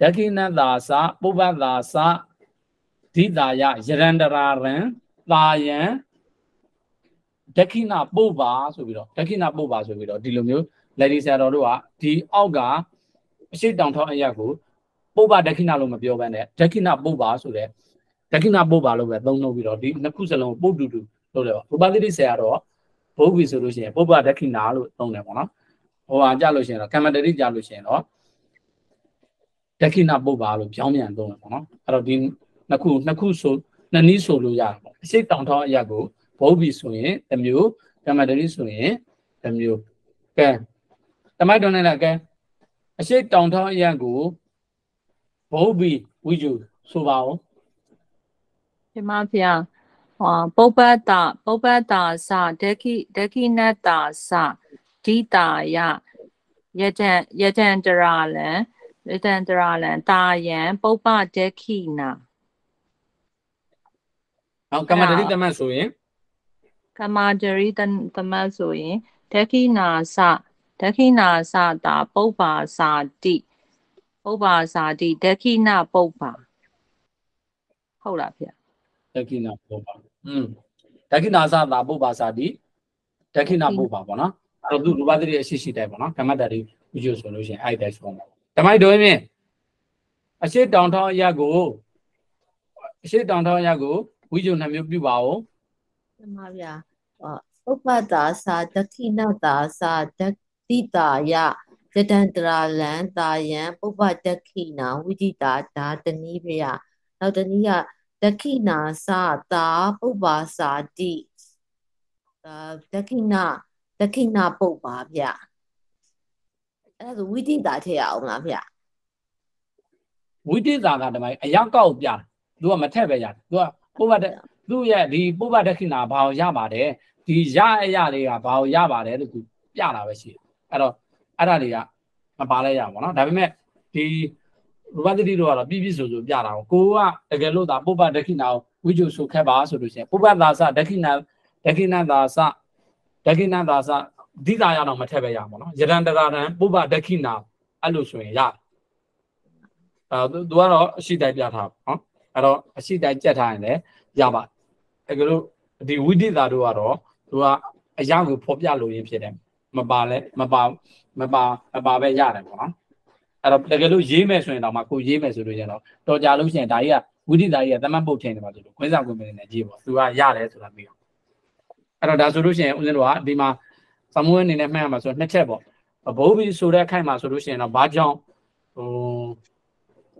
ဒက္ခိဏသာသပုပ္ပသာသဒိတာယယရန္တရာရံသာယံဒက္ခိဏပုပ္ပါဆိုပြီးတော့ဒက္ခိဏပုပ္ပါဆိုပြီးတော့ဒီလိုမျိုးလက်ဒီဆရာတော်တို့ကဒီအောက်ကအရှိတောင်ထောင်းအရက်ကိုပုပ္ပါဒက္ခိဏလို့မပြောဘဲနဲ့ဒက္ခိဏပုပ္ပါဆိုတဲ့ဒက္ခိဏပုပ္ပါလို့ပဲသုံးလို့ပြီးတော့ဒီနှစ်ခုစလုံးပုတ်တူတူလုပ်တယ်ပေါ့ဥပတိဆရာတော် ဘုဗ္ဗီဆိုလို့ရှိရင်ပုပ္ပါဒက္ခိဏလို့သုံးတယ်ပေါ့နော်ဟိုဟာကြလို့ရှိရင်တော့ကမ္မတတိကြလို့ရှိရင်တော့ဒက္ခိဏပုပ္ပါလို့ပြောင်းပြန်သုံးတယ်ပေါ့နော်အဲ့တော့ဒီနှစ်ခုနှစ်ခုဆိုနှစ်နည်းဆိုလို့ရတယ်ပေါ့အရှိတောင်ထောင်းအရက်ကိုဘုဗ္ဗီဆိုရင်တစ်မျိုးကမ္မတတိဆိုရင်တစ်မျိုးကဲတမိုက်တော်နဲ့လည်းကဲအရှိတောင်ထောင်းအရက်ကိုဘုဗ္ဗီဝိဂျုဆိုပါဦးဒီမှာဗျာ ဟောပုပ္ပတ္တပုပ္ပတ္တာသဒက္ခိဒက္ခိနတ္တာသဒိတာယယတံယတံတရာလံယတံတရာလံတာယံပုပ္ပဒက္ခိနာနော်ကမ္မတတိတမတ်ဆိုရင်ကမာဒရိတသမတ်ဆိုရင်ဒက္ခိနာသဒက္ခိနာသတာပုပ္ပါစာတိပုပ္ပါစာတိဒက္ခိနပုပ္ပါဟုတ်လားဗျာဒက္ခိဏပုပ္ပါ อืมဒက္ခိဏသတာပုပ္ပါစာတိဒက္ခိဏပုပ္ပါပေါ့နော်အဲ့တော့သူလူပါတိရဲ့အရှိရှိတိုင်းပေါ့နော်ကမ္မတတိဝိဂျုဆိုလို့ရှိရင်အဲ့တိုင်းဆိုမှာတမိုက်တော်ရင်အရှိတောင်ထောင်းအရက်ကိုအရှိတောင်ထောင်းအရက်ကိုဝိဂျုနှစ်မျိုးပြုပါဦးဒီမှာဗျာဟောပုပ္ပတာသာဒက္ခိဏတာသာဒက္တိတာယယတန္တရာလံတာယံပုပ္ပဒက္ခိဏဝိတိတာဒါတနည်းဗျာနောက်တနည်းက ဒက္ခိဏသတာပုပ္ပါစာတိဒါဒက္ခိဏဒက္ခိဏပုပ္ပါဗျာအဲ့ဒါဆိုဝိတိတာထည့်ရအောင်လားဗျာဝိတိသာကတမိုက်အရောက်ကောက်ပြတယ်သူကမထက်ပဲရတယ်သူကပုဗ္ဗတသူ့ရဲ့ဒီပုဗ္ဗဒက္ခိဏဘာကိုရပါတယ်ဒီရအရာတွေကဘာကိုရပါတယ်လို့သူပြတာပဲရှိတယ်အဲ့တော့အဲ့ဒါတွေကမပါလဲရပါဘောနော်ဒါပေမဲ့ဒီ ရူပသတိတို့ကတော့ပြည့်ပြည့်စုံစုံပြတာကိုကိုကတကယ်လို့ဒါပုဗ္ဗဒက္ခိဏကိုဝိကျုဆိုခဲ့ပါဆိုလို့ရှိရင်ပုဗ္ဗသာသဒက္ခိဏဒက္ခိဏသာသဒက္ခိဏသာသဒိတာရတော့မထက်ပဲရမှာနော်ယရန်တရာတန်ပုပ္ပဒက္ခိနာအဲ့လိုဆိုရင်ရတယ်အဲသူကတော့အရှိတိုင်းပြထားပါနော်အဲ့တော့အရှိတိုင်းကြက်ထားရင်လည်းရပါအဲကလို့ဒီဝိဒိတာတို့ကတော့သူကအရာကိုဖော်ပြလို့ရင်းဖြစ်တယ်မပါလဲမပါမပါမပါပဲရတယ်ပေါ့နော် အဲ့တော့တကယ်လို့ရေးမယ်ဆိုရင်တော့မှကိုရေးမယ်ဆိုလို့ရတော့တော်ကြလို့ရှိရင်ဒါကြီးကဝိဒိတာကြီးကသမတ်ပုတ်ထင်တယ်ပါဆိုလို့ခွင်းဆောင်ခွင်းမနေနဲ့ရေးပေါ့သူကရတယ်ဆိုတာပြီးတော့အဲ့တော့ဒါဆိုလို့ရှိရင်ဦးဇင်းတို့ကဒီမှာသမှုအနေနဲ့မှတ်ရမှာဆိုနှစ်ချက်ပေါ့ဘိုးဘီဆိုတဲ့အခိုက်မှာဆိုလို့ရှိရင်တော့ဘာကြောင့်ဟို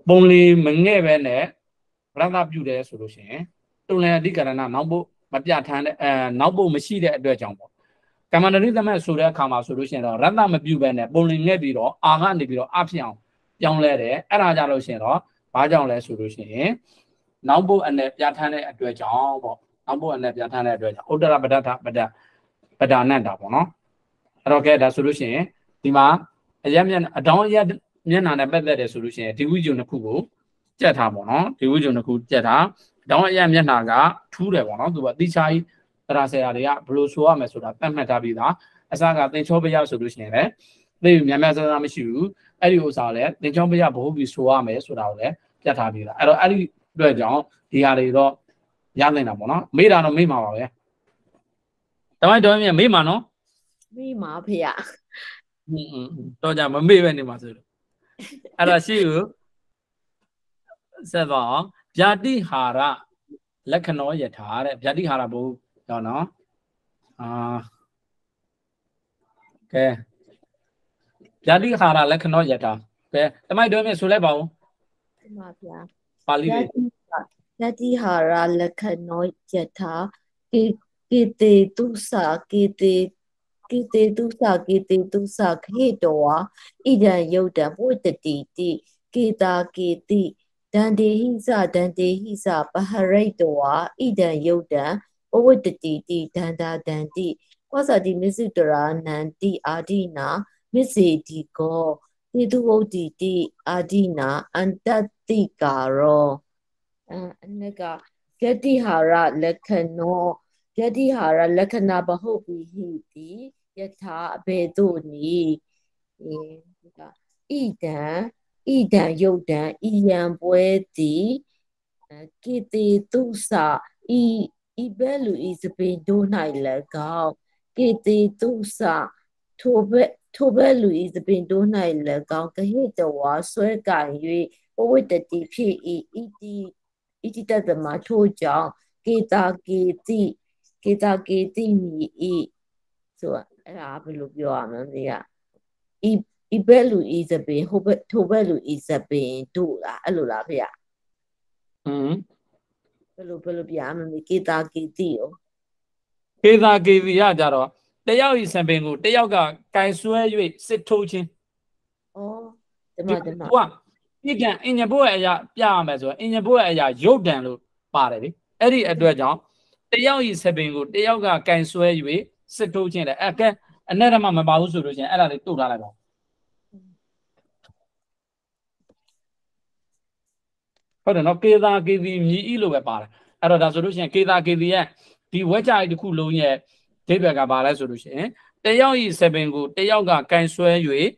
ပုံလေးမငဲ့ပဲနဲ့ဗရဒပြုတယ်ဆိုလို့ရှိရင်တုံလန်အဓိကရဏနောက်ဖို့မပြထမ်းတဲ့အဲနောက်ဖို့မရှိတဲ့အတွက်ကြောင့်ပေါ့ ကမ္မန္တရိသမတ်ဆိုတဲ့အခါမှာဆိုလို့ရှိရင်တော့ရတ္တမပြုပဲနဲ့ပုံလင်ငဲ့ပြီးတော့အာကနေပြီးတော့အဖြစ်အောင်ပြောင်းလဲတယ်အဲ့ဒါကြလို့ရှိရင်တော့ဘာကြောင့်လဲဆိုလို့ရှိရင်နောက်ဖို့အနေပြထမ်းတဲ့အတွက်ကြောင့်ပေါ့နောက်ဖို့အနေပြထမ်းတဲ့အတွက်ကြောင့်ဥဒ္ဒရပဒ္ဒပဒ္ဒပဒနန္တာပေါ့နော်အဲ့တော့ကဲဒါဆိုလို့ရှိရင်ဒီမှာအရက်မျက်အတောင်းအရက်မျက်နှာနဲ့ပတ်သက်တယ်ဆိုလို့ရှိရင်ဒီဝိဇုံတစ်ခုကိုကြက်ထားပေါ့နော်ဒီဝိဇုံတစ်ခုကြက်ထားအတောင်းအရက်မျက်နှာကထူးတယ်ပေါ့နော်သူကတိချာကြီး တရာဆရာတွေကဘယ်လိုဆိုရမယ်ဆိုတာသတ်မှတ်ထားပြီးသားအစကသင်္ချောပရဆိုလို့ရှိရင်လည်းသိများများစားစားမရှိဘူးအဲ့ဒီဥစ္စာလည်းသင်္ချောပရဘ ਹੁ ပြီးဆိုရမယ်ဆိုတာကိုလည်းပြတ်ထားပြီးသားအဲ့တော့အဲ့ဒီအတွက်ကြောင့်ဒီဟာတွေတော့ရနိုင်တာပေါ့နော်မေးတာတော့မေးမှာပါပဲတမိုက်တော်မြင်မေးမှာနော် မိမှာဖေရ อืมတော့ကြမမေ့ပဲနေမှာဆိုလို့အဲ့တော့ရှိကိုဆက်တော့အောင်ဗျာတိဟာရလက္ခဏောယထာတဲ့ဗျာတိဟာရဘု တော့နော်အာကဲဗျာတိဟာရလက္ခဏောယထာကဲတမိုက်တော်မြင်ဆိုလိုက်ပါဦးဒီမှာဗျာပါဠိယလေးတိယတိဟာရလက္ခဏောယထာကေကေတေတုစာကေတေကေတေတုစာကေတေတုစာခေတောဝဣဒံယုတ်တံဘုတ္တတိတိကေတာကေတိဒန္တေဟိစဒန္တေဟိစပဟရိတ်တောဝဣဒံယုတ်တံ ဘဝတ္တတိတိဒန္တာဒန္တိကောသတိမစ္စုတရာနန္တိအာဒိနာမစ္စေတိကောတေတုဝုတ်တိတိအာဒိနာအန္တတိကာရောအနကယတိဟာရလက္ခဏောယတိဟာရလက္ခဏဘဟုတ်ပိဟိတိယထာအဘေတုနိအဲဒီကဣဒံဣဒံယုတ်တံဣယံပွဲတိကိတိတုစဤ ဤဘဲလူဤစပင်တို့၌၎င်းကိတိတုစထိုဘဲထိုဘဲလူဤစပင်တို့၌၎င်းကဟိတဝါဆွဲကံ၍ပဝိတ္တိဖြစ်ဤဣတိဣတိတသမထို့ကြောင့်ကေတာကေတိကေတာကေတိမိဤဆိုအဲ့ဒါဘယ်လိုပြောရမလဲဒီကဤဤဘက်လူဤစပင်ဟိုဘက်ထိုဘက်လူဤစပင်တို့လားအဲ့လိုလားဖေရอืมဘ ယ်လိုဘယ်လိုပြရမလဲကေတာကေတိရောကေသာကေဗီရကြတော့တယောက်ဤစံပင်ကိုတယောက်ကကင်ဆွဲ၍စစ်ထိုးခြင်းဩဒီမှာဒီမှာသူကပြစ်ကန်အင်ဂျင်ဘိုးရဲ့အရာပြရမယ်ဆိုတော့အင်ဂျင်ဘိုးရဲ့အရာရုပ်တံလို့ပါတယ်လေအဲ့ဒီအတွက်ကြောင့်တယောက်ဤစပင်ကိုတယောက်ကကင်ဆွဲ၍စစ်ထိုးခြင်းလေအဲ့ကဲအနဲ့ဓမ္မမပါဘူးဆိုလို့ချင်းအဲ့ဒါလေးတုတ်ထားလိုက်ပါ ဟုတ်တယ်နော်ကေသာကေဗီမြည်ဤလို့ပဲပါတယ်အဲ့တော့ဒါဆိုလို့ရှိရင်ကေသာကေဗီရဲ့ဒီဝက်ကြိုက်တစ်ခုလုံးရဲ့ဒိဗ္ဗကဘာလဲဆိုလို့ရှိရင်တယောက်ဤစပင်ကိုတယောက်ကကင်ဆွဲ၍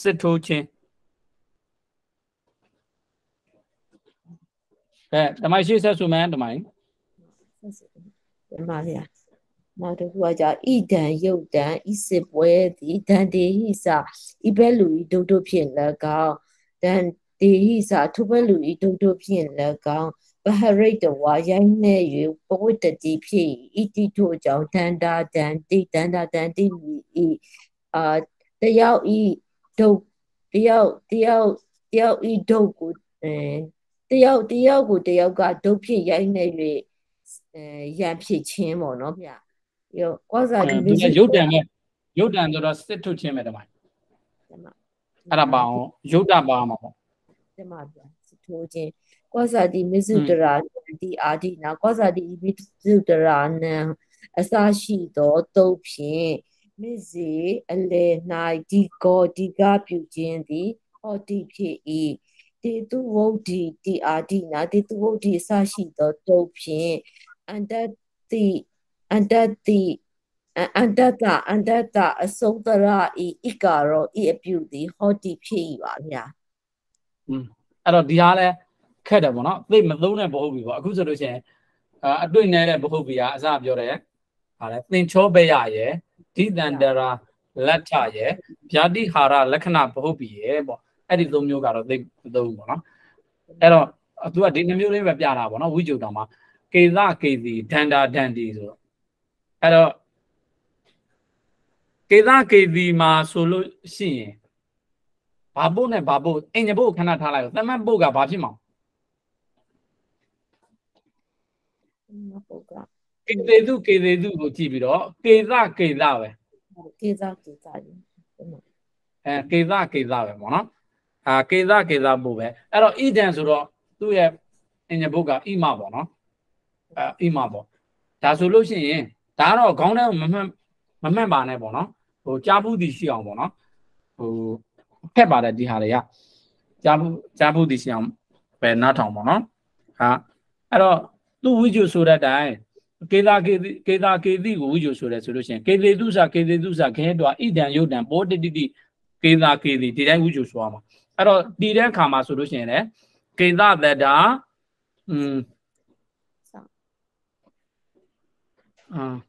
စစ်ထိုးခြင်းကဲတမိုင်းရှိဆက်ဆိုမယ်တမိုင်းဒီမှာဖေရနောက်တစ်ခုကကြာဣဒံယုတ်တံဣစစ်ပွဲသည်ဒန္တေဟိစာဣဘဲလူဤဒုတ်တို့ဖြင့်၎င်းဒန္တေဟိစာထုဘဲလူဤဒုတ်တို့ဖြင့်၎င်းပဟရိတ်တဝါရိုင်းနေ၍ပဝတ္တတိဖြစ်ဣတိထို့ကြောင့်ဒန္တာဒန္တိဒန္တာဒန္တိမိဤအာတယောက်ဤဒုတ်တယောက်တယောက်တယောက်ဤဒုတ်ကိုအဲတယောက်တယောက်ကိုတယောက်ကဒုတ်ဖြစ်ရိုင်းနေ၍အဲရံဖြစ်ခြင်းပေါ့နော်ဗျ။ရောကောဇာဒီဒီရုပ်တံနဲ့ရုပ်တံဆိုတော့စစ်ထုတ်ခြင်းပဲတမိုင်းအဲ့ဒါပါအောင်ရုပ်တပါအောင်ပါ ပေါ့ဒီမှာဗျစထိုးခြင်းကောဇာဒီမစ္စုတရာဒီအာဒီနာကောဇာဒီမစ္စုတရာနံအစရှိသောတုတ်ဖြင့်မစ္စေအလေ၌ဒီကောဒီကပြုခြင်းသည်ဟောတိဖြစ်၏တေတုဝုဒ္ဓိတိအာဒီနာတေတုဝုဒ္ဓိအစရှိသောတုတ်ဖြင့်အန္တတိအန္တတိအအန္တကအန္တတအစုံတရဤဣကာရောဤအပြုသည်ဟောတိဖြစ်၏ပါဗျာ အဲ့တော့ဒီဟာလဲခက်တယ်ပေါ့နော်သိမသုံးတဲ့ဘဟုတ်ပြီပေါ့အခုဆိုလို့ရှိရင်အာအတွေ့နေတဲ့ဘဟုတ်ပြီကအစပြောတယ်ဟာလဲသင်္ချောဘယရဲ့ဒိတန္တရာလက်ထရဲ့ဗျာတိဟာရလက္ခဏာဘဟုတ်ပြီရဲ့ပေါ့အဲ့ဒီသုံးမျိုးကတော့သိမသုံးဘူးပေါ့နော်အဲ့တော့သူကဒီနှမျိုးလေးပဲပြတာပေါ့နော်ဝိကြုံတော်မှာကေသကေစီဒန္တာဒန္တီဆိုတော့အဲ့တော့ကေသကေစီမှာဆိုလို့ရှိရင် ဘာပုတ်နဲ့ဘာပုတ်အင်ဂျပုတ်ခဏထားလိုက်တော့သမတ်ပုတ်ကဘာဖြစ်မှာမဟုတ်ကကေသေးသူကေသေးသူကိုကြည့်ပြီးတော့ကေသကေသပဲကေဇာကေဇာကြီးအဲကေသကေသပဲပေါ့နော်အာကေသကေသပုတ်ပဲအဲ့တော့ဣဒံဆိုတော့သူ့ရဲ့အင်ဂျပုတ်ကဣမပေါ့နော်အဲဣမပေါ့ဒါဆိုလို့ရှိရင်ဒါကတော့ခေါင်းထဲမမှန်မမှန်ပါနဲ့ပေါ့နော်ဟိုကြားဘူးတီရှိအောင်ပေါ့နော်ဟို ဖက်ပါတယ်ဒီဟာတွေကကြားဘူးကြားဘူးတီရှိအောင်ပဲနားထောင်ပေါ့နော်ဟာအဲ့တော့သူ့ဝိကျုဆိုတဲ့အတိုင်းကေသာကေတိကေသာကေတိကိုဝိကျုဆိုတယ်ဆိုလို့ရှိရင်ကေသေတုစာကေသေတုစာခဲတော်ဣဒံယုတ်တံပောတတိတိကေသာကေတိဒီတိုင်းဝိကျုဆိုရမှာအဲ့တော့ဒီတဲ့ခါမှာဆိုလို့ရှိရင်လေကေသာတတာอืมအာ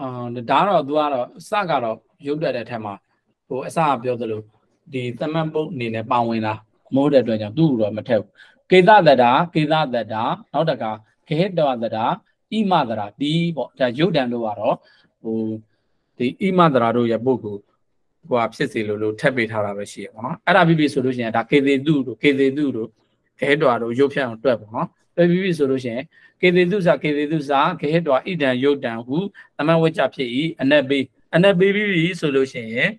အာဒါတော့သူကတော့စကတော့ရုပ်တက်တဲ့ထက်မှာဟိုအစကပြောသလိုဒီသမတ်ပုတ်အနေနဲ့ပါဝင်လာမိုးတဲ့အတွက်ကြောင့်သူ့ကိုတော့မထက်ဘူးကေသတတာကေသတတာနောက်တကခေဟတဝတတာဣမတရာဒီပေါ့ဒါရုပ်တံတို့ကတော့ဟိုဒီဣမတရာတို့ရဲ့ပုတ်ကိုဟိုဟာဖြစ်စီလို့လို့ထက်ပေးထားတာပဲရှိရပေါ့နော်အဲ့ဒါပြီးပြီဆိုလို့ရှိရင်ဒါကေသေတုတို့ကေသေတုတို့ခေဟတဝတို့ရုပ်ဖြတ်အောင်တွက်ပေါ့နော်တွက်ပြီးပြီဆိုလို့ရှိရင် ကေသေတုစာကေသေတုစာခေဟတဝဣဒံရုပ်တံဟုသမဝိချဖြစ်ဤအနက်ပေးအနက်ပေးပြီးပြီဆိုလို့ရှိရင်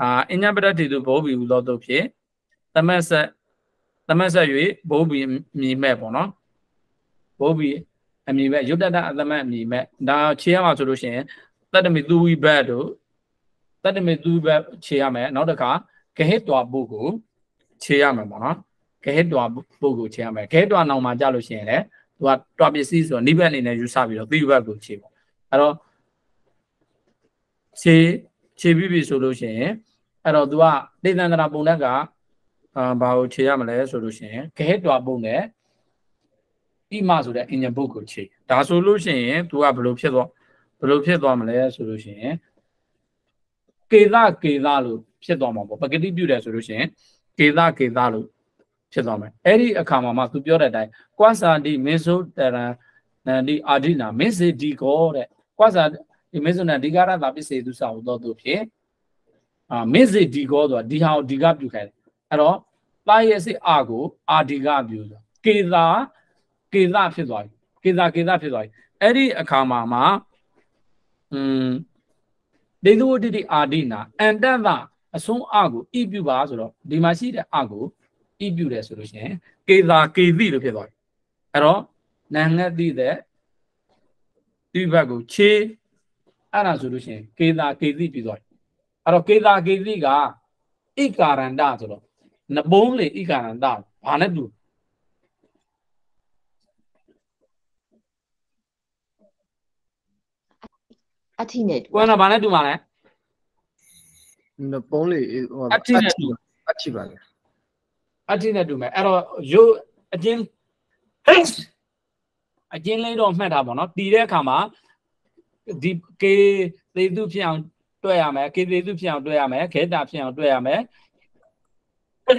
အာအညပတ္တိတုဘောဘီဟူသောတို့ဖြင့်သမက်ဆက်သမက်ဆက်၍ဘောဘီမြည်မဲ့ပေါ့နော်ဘောဘီအမြည်မဲ့ယုတ်တတအသမက်အမြည်မဲ့ဒါခြေရမှာဆိုလို့ရှိရင်တတ္တမိသူဝိဘတ်တို့တတ္တမိသူဝိဘတ်ခြေရမယ်နောက်တစ်ခါဂဟိတဝပုကိုခြေရမယ်ပေါ့နော်ဂဟိတဝပုကိုခြေရမယ်ဂဟိတဝနောင်မှာကြလို့ရှိရင်လည်း သူကတွာပစ္စည်းဆိုတော့နိဗ္ဗာန်အနေနဲ့ယူဆပြီးတော့သီဝဘတ်ကိုခြေပေါ့အဲ့တော့ခြေခြေပြီးပြီဆိုလို့ရှိရင်အဲ့တော့ तू ကဒေသန္တရာပုံနဲ့ကအာဘာကိုခြေရမလဲဆိုလို့ရှိရင်ဂဟိတဝပုံနဲ့ဣမဆိုတဲ့အင်ဂျင်ဘုတ်ကိုခြေဒါဆိုလို့ရှိရင် तू ကဘယ်လိုဖြစ်သွားဘယ်လိုဖြစ်သွားမလဲဆိုလို့ရှိရင်ကေသကေသလို့ဖြစ်သွားမှာပေါ့ပဂတိပြုတယ်ဆိုလို့ရှိရင်ကေသကေသလို့ ဖြစ်သွားမယ်အဲ့ဒီအခါမှာမှ तू ပြောတဲ့အတိုင်းကွာစာတိမင်းဆိုတရံနန္ဒီအာဒိနာမင်းစေဒီကောတဲ့ကွာစာဒီမင်းဆိုနဒီကာရတာပစ္စေသူစာဟူသောသူဖြင့်အာမင်းစေဒီကောဆိုတာဒီဟာကိုဒီကပြုခိုင်းတယ်အဲ့တော့တာရဲ့စိအာကိုအာဒီကပြုဆိုကေသာကေသာဖြစ်သွားပြီကေသာကေသာဖြစ်သွားပြီအဲ့ဒီအခါမှာမှာอืมဒေသူဝတ္တိအာဒိနာအန္တသအဆုံးအကိုဣပြုပါဆိုတော့ဒီမှာရှိတဲ့အကို ဣပြုတယ်ဆိုလို့ရှိရင်ကေသာကေတိလို့ဖြစ်သွားပြီအဲ့တော့နန်ငတ်တိတဲ့ဒီဘက်ကိုခြေအဲ့ဒါဆိုလို့ရှိရင်ကေသာကေတိပြီးသွားပြီအဲ့တော့ကေသာကေတိကဣကာရန္တဆိုတော့နဘုံးလေဣကာရန္တဘာနဲ့တူအထိနဲ့ကွန်းကဘာနဲ့တူမှာလဲနပုံးလေးဟိုအထိနဲ့တူအထိပါလေ အထိနဲ့တူမယ်အဲ့တော့ရုပ်အချင်းအချင်းလေးတော့မှတ်တာပေါ့နော်တီးတဲ့အခါမှာဒီကေသေးသူဖြစ်အောင်တွဲရမယ်ကေသေးသူဖြစ်အောင်တွဲရမယ်ခဲတာဖြစ်အောင်တွဲရမယ်ဣ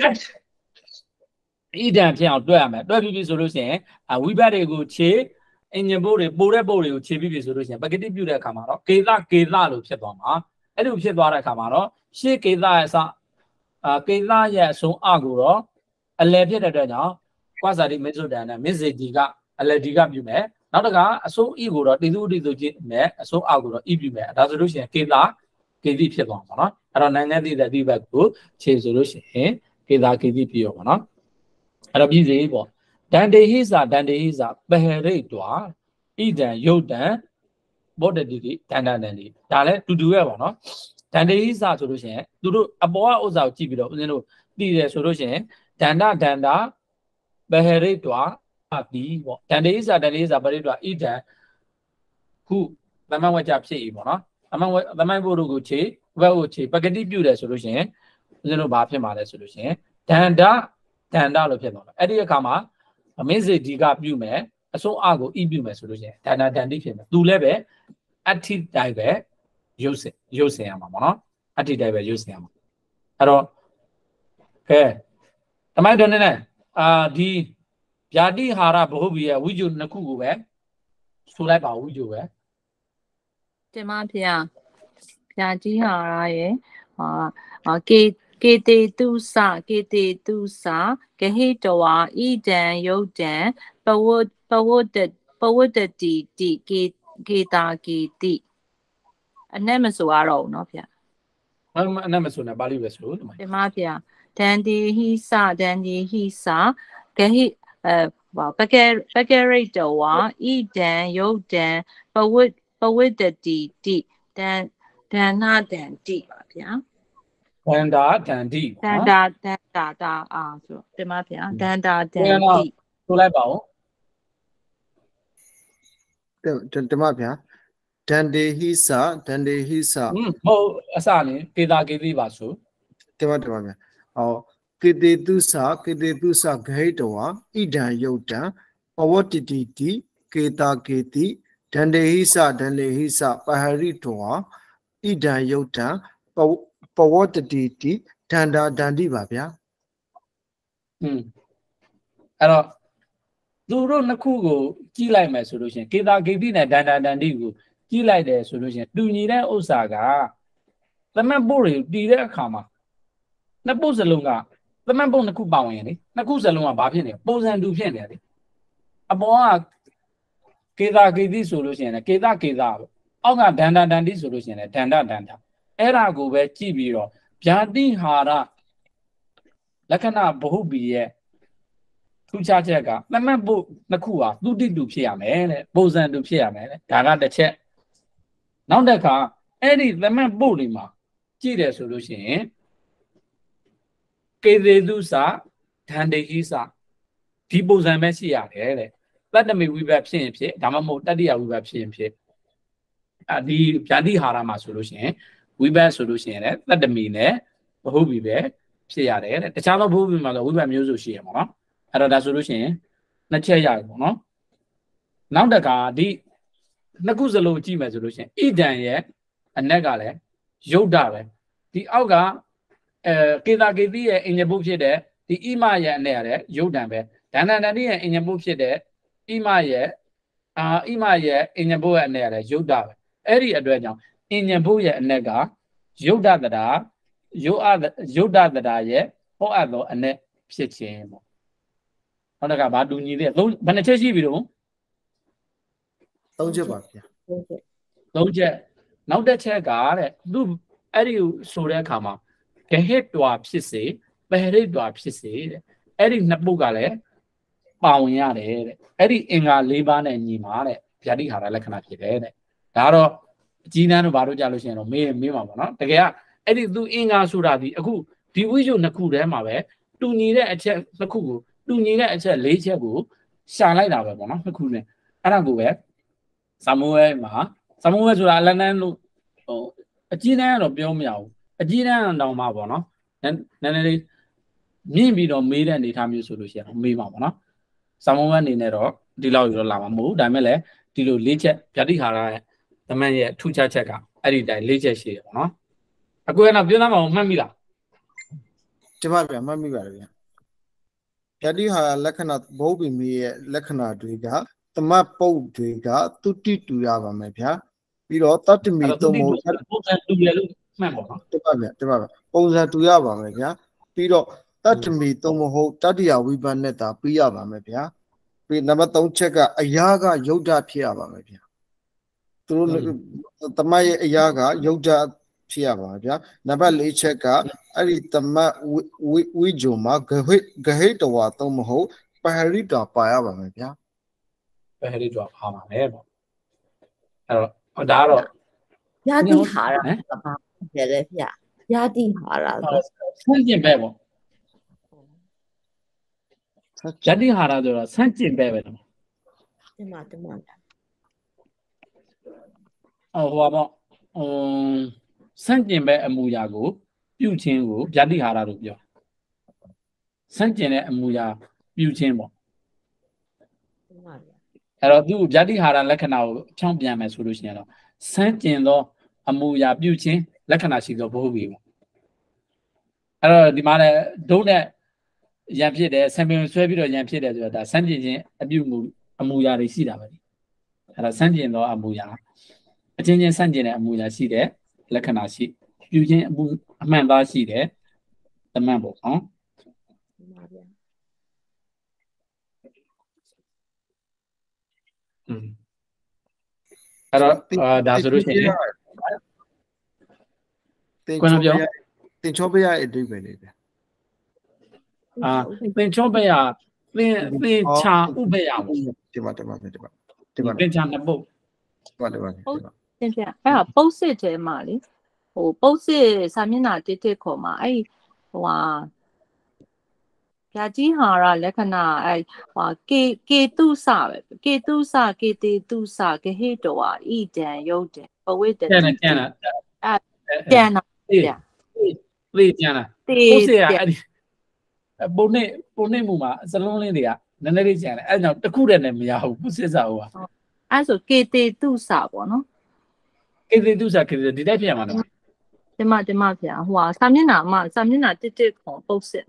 ဒံဖြစ်အောင်တွဲရမယ်တွဲပြီးပြီဆိုလို့ရှိရင်ဝိဘတ်တွေကိုခြေအင်ဂျင်ဘိုးတွေပိုတဲ့ဘိုးတွေကိုခြေပြီးပြီဆိုလို့ရှိရင်ပကတိပြုတဲ့အခါမှာတော့ကေသကေသလို့ဖြစ်သွားမှာအဲ့လိုဖြစ်သွားတဲ့အခါမှာတော့ရှေ့ကေသရဲ့အစအာကေသရဲ့အဆုံးအကိုတော့ အလယ်ဖြစ်တဲ့အတွက်ကြောင့်ကွာစာတိမေဇုတန်နဲ့မစ္စေဒီကအလယ်ဒီကပြုမယ်နောက်တကအဆုံးဤကိုတော့တိသုတိသုချင်းနဲ့အဆုံးအကိုတော့ဤပြုမယ်ဒါဆိုလို့ရှိရင်ကေသကေတိဖြစ်သွားမှာနော်အဲ့တော့နိုင်ငံတိတဲ့ဒီဘက်ကိုခြေဆိုလို့ရှိရင်ကေသကေတိပြရောပါနော်အဲ့တော့ပြည်စီပေါ့ဒန္တေဟိစာဒန္တေဟိစာပဟရိတ်တွာဣဒံယုတ်တံဘောဓတိတိဒန္တန်တန်ဒီဒါလည်းတူတူရဲ့ပေါ့နော်ဒန္တေဟိစာဆိုလို့ရှိရင်သူတို့အပေါ်ကဥစ္စာကိုကြည့်ပြီးတော့ဦးဇင်းတို့သိတယ်ဆိုလို့ရှိရင် ဒန္တဒန္တာဘဟရိတ္တဝအတိပေါ့တန်တေးစာတန်တေးစာပရိတ္တဝဣဒံခုသမန်ဝကြဖြစ်ဤပေါ့နော်သမန်ဝသမန်ဘုရုကိုခြေဘက်ကိုခြေပကတိပြုတယ်ဆိုလို့ရှိရင်ဦးဇင်းတို့ဘာဖြစ်မှာလဲဆိုလို့ရှိရင်ဒန္တဒန္တလို့ဖြစ်သွားမှာအဲ့ဒီအခါမှာအမင်းစေဒီကပြုမယ်အဆုံးအကိုဤပြုမယ်ဆိုလို့ရှိရင်ဒန္တဒန္တိဖြစ်မယ်သူလည်းပဲအဋ္ဌိတိုင်းပဲရုပ်စင်ရုပ်စင်ရမှာပေါ့နော်အဋ္ဌိတိုင်းပဲရုပ်စင်ရမှာအဲ့တော့ကဲ တမိုင်းတော်နေနဲ့အာဒီဗျာတိဟာရဘဟုဘီရဲ့ဝိဇ္ဇုနှစ်ခုကိုပဲဆိုလိုက်ပါဝိဇ္ဇုပဲ တင်မဖေရဗျာကြီးဟာရရဲ့ဟာဟာကေကေတေတုစကေတေတုစဂဟိတဝါဣဒံယုတ်တံပဝတ်ပဝတ်တပဝတ်တတိတိကေကေတာကေတိအနဲ့မဆိုရတော့ဘူးเนาะဖေ အဲ့မအဲ့မဆိုနဲ့ပါဠိပဲဆိုဒီမှာ တင်မဖေရ ဒန္တိဟိစဒန္တိဟိစဂဟိအဲဘာပကေပကေရိတဝါဣဒံယုတ်တံပဝတ်ပဝတ်တတိတိဒန်ဒန္နာဒန္တိပါဗျာဒန္တာဒန္တိဒန္တာဒန္တာတာအာဆိုတင်ပါဗျာဒန္တာဒန္တိဆိုလိုက်ပါဦးတတမဗျာဒန္တေဟိစဒန္တေဟိစဟွန်းမဟုတ်အစနေကေတာကေတိပါဆိုတမတမဗျာ ဟောကေတေတုစကေတေတုစဂဟိတဝါဣဒံယုတ်တံပဝတ္တိတိတိကေတာကေတိဒန္တေဟိစဒန္တေဟိစပဟရိတဝါဣဒံယုတ်တံပဝပဝတ္တိတိဒန္တာဒန္တိပါဗျာဟွန်းအဲ့တော့သူတို့နှစ်ခုကိုကြီးလိုက်မယ်ဆိုလို့ရှိရင်ကေတာကေတိနဲ့ဒန္တာဒန္တိကိုကြီးလိုက်တယ်ဆိုလို့ရှိရင်တူညီတဲ့ဥစ္စာကသမတ်ပုတ်တွေတည်တဲ့အခါမှာ နှစ်ပုတ်စလုံးကသမတ်ပုတ်နှစ်ခုပါဝင်ရင်လေနှစ်ခုစလုံးကဘာဖြစ်နေလဲပုံစံတူဖြစ်နေတယ်လေအပေါ်ကကေတာကေတိဆိုလို့ရှိရင်လည်းကေတာကေတာပဲအောက်ကဒန္တာဒန္တိဆိုလို့ရှိရင်လည်းဒန္တာဒန္တာအဲ့ဒါကိုပဲကြည့်ပြီးတော့ဗျာတိဟာရလက္ခဏာဘဟုပီရဲ့ထူးခြားချက်ကသမတ်ပုတ်နှစ်ခုဟာသူတိတူဖြစ်ရမယ်တဲ့ပုံစံတူဖြစ်ရမယ်တဲ့ဒါကတစ်ချက်နောက်တစ်ခါအဲ့ဒီသမတ်ပုတ်တွေမှာကြည့်တယ်ဆိုလို့ရှိရင် ကေသေတုစဒန္တေဟိစဒီပုံစံပဲရှိရတယ်တဲ့တတ္တမေဝိဘတ်ဖြစ်ရင်ဖြစ်ဒါမှမဟုတ်တတ္တိယဝိဘတ်ဖြစ်ရင်ဖြစ်အဒီဗျာတိဟာရမှာဆိုလို့ရှိရင်ဝိဘတ်ဆိုလို့ရှိရင်လည်းတတ္တမေနဲ့ဘဟုဘီပဲဖြစ်ရတယ်တဲ့တခြားသောဘဟုဘီမှာတော့ဝိဘတ်မျိုးစုရှိရမှာနော်အဲ့တော့ဒါဆိုလို့ရှိရင်နှစ်ချက်ရတယ်ပေါ့နော်နောက်တစ်ခါဒီနှစ်ခုစလုံးကြည့်မယ်ဆိုလို့ရှိရင်ဣဒံရဲ့အနက်ကလည်းယုတ်တာပဲဒီအောက်က အဲကေတာကေတိရဲ့အင်ဂျင်ဘုတ်ဖြစ်တဲ့ဒီဣမရဲ့အနက်ကလည်းယုတ်တံပဲဒန္တန်တန်တိရဲ့အင်ဂျင်ဘုတ်ဖြစ်တဲ့ဣမရဲ့အာဣမရဲ့အင်ဂျင်ဘုတ်ရဲ့အနက်ကလည်းယုတ်တာပဲအဲ့ဒီအတွက်ကြောင့်အင်ဂျင်ဘုတ်ရဲ့အနက်ကယုတ်တတတာယုတ်အယုတ်တတတာရဲ့ဟောအပ်သောအနက်ဖြစ်ခြင်းပေါ့နောက်တစ်ခါဘာတူညီသေးလဲသုံးဘယ်နှချက်ရှိပြီတော့သုံးချက်ပါဗျာဟုတ်ကဲ့သုံးချက်နောက်တစ်ချက်ကတဲ့သူအဲ့ဒီဆိုတဲ့အခါမှာ ဂဟစ်တွာဖြစ်စေပဟရိတ်တွာဖြစ်စေတဲ့အဲ့ဒီနှစ်ပုတ်ကလည်းပါဝင်ရတယ်တဲ့အဲ့ဒီအင်္ဂါ၄ပါးနဲ့ညီမှာတဲ့ဗျာတိဟာရလက္ခဏာဖြစ်တယ်တဲ့ဒါကတော့အကြီးတန်းတို့ဘာလို့ကြားလို့ရှိရင်တော့မေးမေးမှာပေါ့နော်တကယ်ကအဲ့ဒီသူအင်္ဂါဆိုတာဒီအခုဒီဝိဇ္ဇုနှစ်ခုထဲမှာပဲတူညီတဲ့အချက်နှစ်ခုကိုတူညီတဲ့အချက်၄ချက်ကိုရှာလိုက်တာပဲပေါ့နော်နှစ်ခုနဲ့အဲ့ဒါကိုပဲဆာမွေးမှာဆာမွေးဆိုတာအလန်နန်လို့ဟိုအကြီးတန်းကတော့ပြောမရဘူး အကြီးတန်းတောင်မှပေါ့နော်နည်းနည်းလေးမြင့်ပြီးတော့မေးတဲ့အနေအထားမျိုးဆိုလို့ရှိရင်မေးမှာပေါ့နော်ဆာမွေးအနေနဲ့တော့ဒီလောက်ရောလာမှာမဟုတ်ဘူးဒါပေမဲ့လည်းဒီလို၄ချက်ဗျာတိဟာရရဲ့သမန်ရဲ့ထူးခြားချက်ကအဲ့ဒီတိုင်၄ချက်ရှိတယ်ပေါ့နော်အကူကတော့ပြောသားမအောင်မှတ်မိလားတမဗျာမှတ်မိပါတယ်ဗျာယတိဟာလက္ခဏာဘုဗ္ဗိမီရဲ့လက္ခဏာတွေကတမတ်ပုတ်တွေကသူတိတူရပါမယ်ဗျာပြီးတော့တတ္တမီအဲ့သုံးတော့ဖို့ပုံစံတူရလို့ မှတ်ပေါ့နော်တပတ်ဗျာတပတ်ဗျာပုံစံတူရပါမယ်ဗျာပြီးတော့တတ္တမီသုံးမဟုတ်တတ္တယဝိပန္နတာပြီးရပါမယ်ဗျာပြီးနံပါတ်3ချက်ကအရာကယုတ်တဖြစ်ရပါမယ်ဗျာသူတို့တမတ်ရဲ့အရာကယုတ်တဖြစ်ရပါမယ်ဗျာနံပါတ်4ချက်ကအဲ့ဒီတမတ်ဝိဝိဂျုံမှာဂဟိဂဟိတဝါသုံးမဟုတ်ပဟရိတာပါရပါမယ်ဗျာပဲဟဲ့ဒီတော့ပါမှာပဲပေါ့အဲ့တော့ဟောဒါကတော့ယာတိဟာရဟ မ်ကဘာဖြစ်လဲဗျယာတိဟာရဆိုဆန့်ကျင်ပဲပေါ့ယတ္တိဟာရဆိုတော့ဆန့်ကျင်ပဲပဲနော်တင်ပါတင်ပါဗျာဟိုဟိုပါပေါ့ဟိုဆန့်ကျင်ပဲအမူအရာကို ပြုခြင်းကိုယတ္တိဟာရလို့ပြောဆန့်ကျင်တဲ့အမူအရာပြုခြင်းပေါ့တင်ပါဗျာအဲ့တော့သူဗျာတိဟာရလက္ခဏာကိုဖြောင်းပြန်မယ်ဆိုလို့ရှိရင်တော့စမ်းကျင်သော အမူအရာပြုခြင်း လက္ခဏာရှိသောဘုဟုဘီပေါ့အဲ့တော့ဒီမှာလည်းဒုနဲ့ရံဖြစ်တယ်ဆံပင်ဆွဲပြီးတော့ရံဖြစ်တယ်ဆိုတော့ဒါစမ်းကျင်ခြင်းအပြုမှုအမူအရာတွေရှိတာပဲဒီအဲ့တော့စမ်းကျင်သောအမူအရာအချင်းချင်းစမ်းကျင်တဲ့အမူအရာရှိတဲ့လက္ခဏာရှိပြုခြင်းအမှုအမှန်သားရှိတဲ့သမန်ပေါ့နော်တင်ပါဗျာอืมအဲ့တော့အာဒါဆိုလို့ရှိရင် သင်ခုနချောပြောပရသင်ချောပရရဲ့အဓိပ္ပာယ်လေးဗျအာသင်ချောပယသင်သင်ချာဥပယပေါ့ဒီမှာဒီမှာဒီမှာဒီမှာသင်ချာနှစ်ပုတ်ဒီမှာဒီမှာဒီမှာသင်ပြအဲ့ဒါပုတ်စစ်တဲမှာလေဟိုပုတ်စစ်စာမျက်နှာတစ်တစ်ခေါ်မှာအဲ့ဟိုဟာဗျာကြီးဟာရလက္ခဏာအဲ့ဟိုကေကေတုစပဲကေတုစကေတေတုစဂဟိတောဣဒံယုတ်တံပဝိတ္တကျန်တယ်ကျန်တာကျန်တာ အေးဗျာသေကျန်တာတေပုတ်စေကအဲ့ဒီပုံနေပုံနေမှုမှာစလုံးလေးတွေကနည်းနည်းလေးကျန်တယ်အဲ့ကြောင့်တစ်ခုတည်းနဲ့မရဘူးပုစစ်စာဟိုကအဲ့ဆိုကေတေတုစပေါ့နော်ကေတေတုစာကေတေဒီတိုက်ပြန်မှာနော်ဒီမှာဒီမှာဗျာဟိုဟာစာမျက်နှာမှာစာမျက်နှာတစ်တစ်ခေါ်ပုတ်စစ်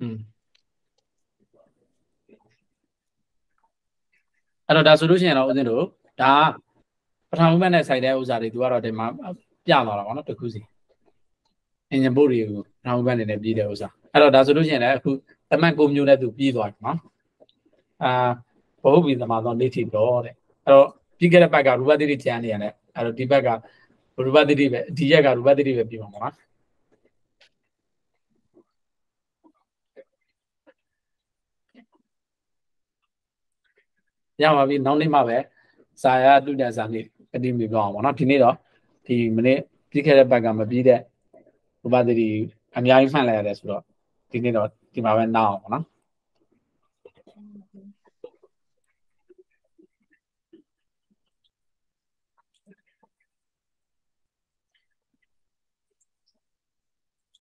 อืมအဲ့တော့ဒါဆိုလို့ရှိရင်တော့ဦးဇင်းတို့ဒါပထမဘက်နဲ့ဆိုင်တဲ့ဥစ္စာတွေသူကတော့ဒီမှာ ပြလာတာပေါ့နော်တစ်ခုစီအင်ဂျင်ဘုတ်တွေကိုပထမဘက်အနေနဲ့ပြီးတဲ့ဥစ္စာအဲ့တော့ဒါဆိုလို့ရှိရင်လည်းအခုတမန်ကိုမျိုးနဲ့သူပြီးသွားတယ်နော်အာဘုဟုဘီသမာသောနေတိတော်တဲ့အဲ့တော့ပြီးခဲ့တဲ့ဘက်ကရူပတိတိကျမ်းနေရတယ်အဲ့တော့ဒီဘက်ကရူပတိတိပဲဒီရက်ကရူပတိတိပဲပြီးမှာပေါ့နော်ရပါပြီနောက်နေ့မှပဲစာရတုဒ္ဒစာနေ့အတိမိပြောအောင်ပေါ့နော်ဒီနေ့တော့ ဒီမနေ့ပြီးခဲ့တဲ့ဘက်ကမပြီးတဲ့ဥပဒတိအများကြီးမှတ်လိုက်ရတယ်ဆိုတော့ဒီနေ့တော့ဒီမှာပဲနားအောင်ပေါ့နော်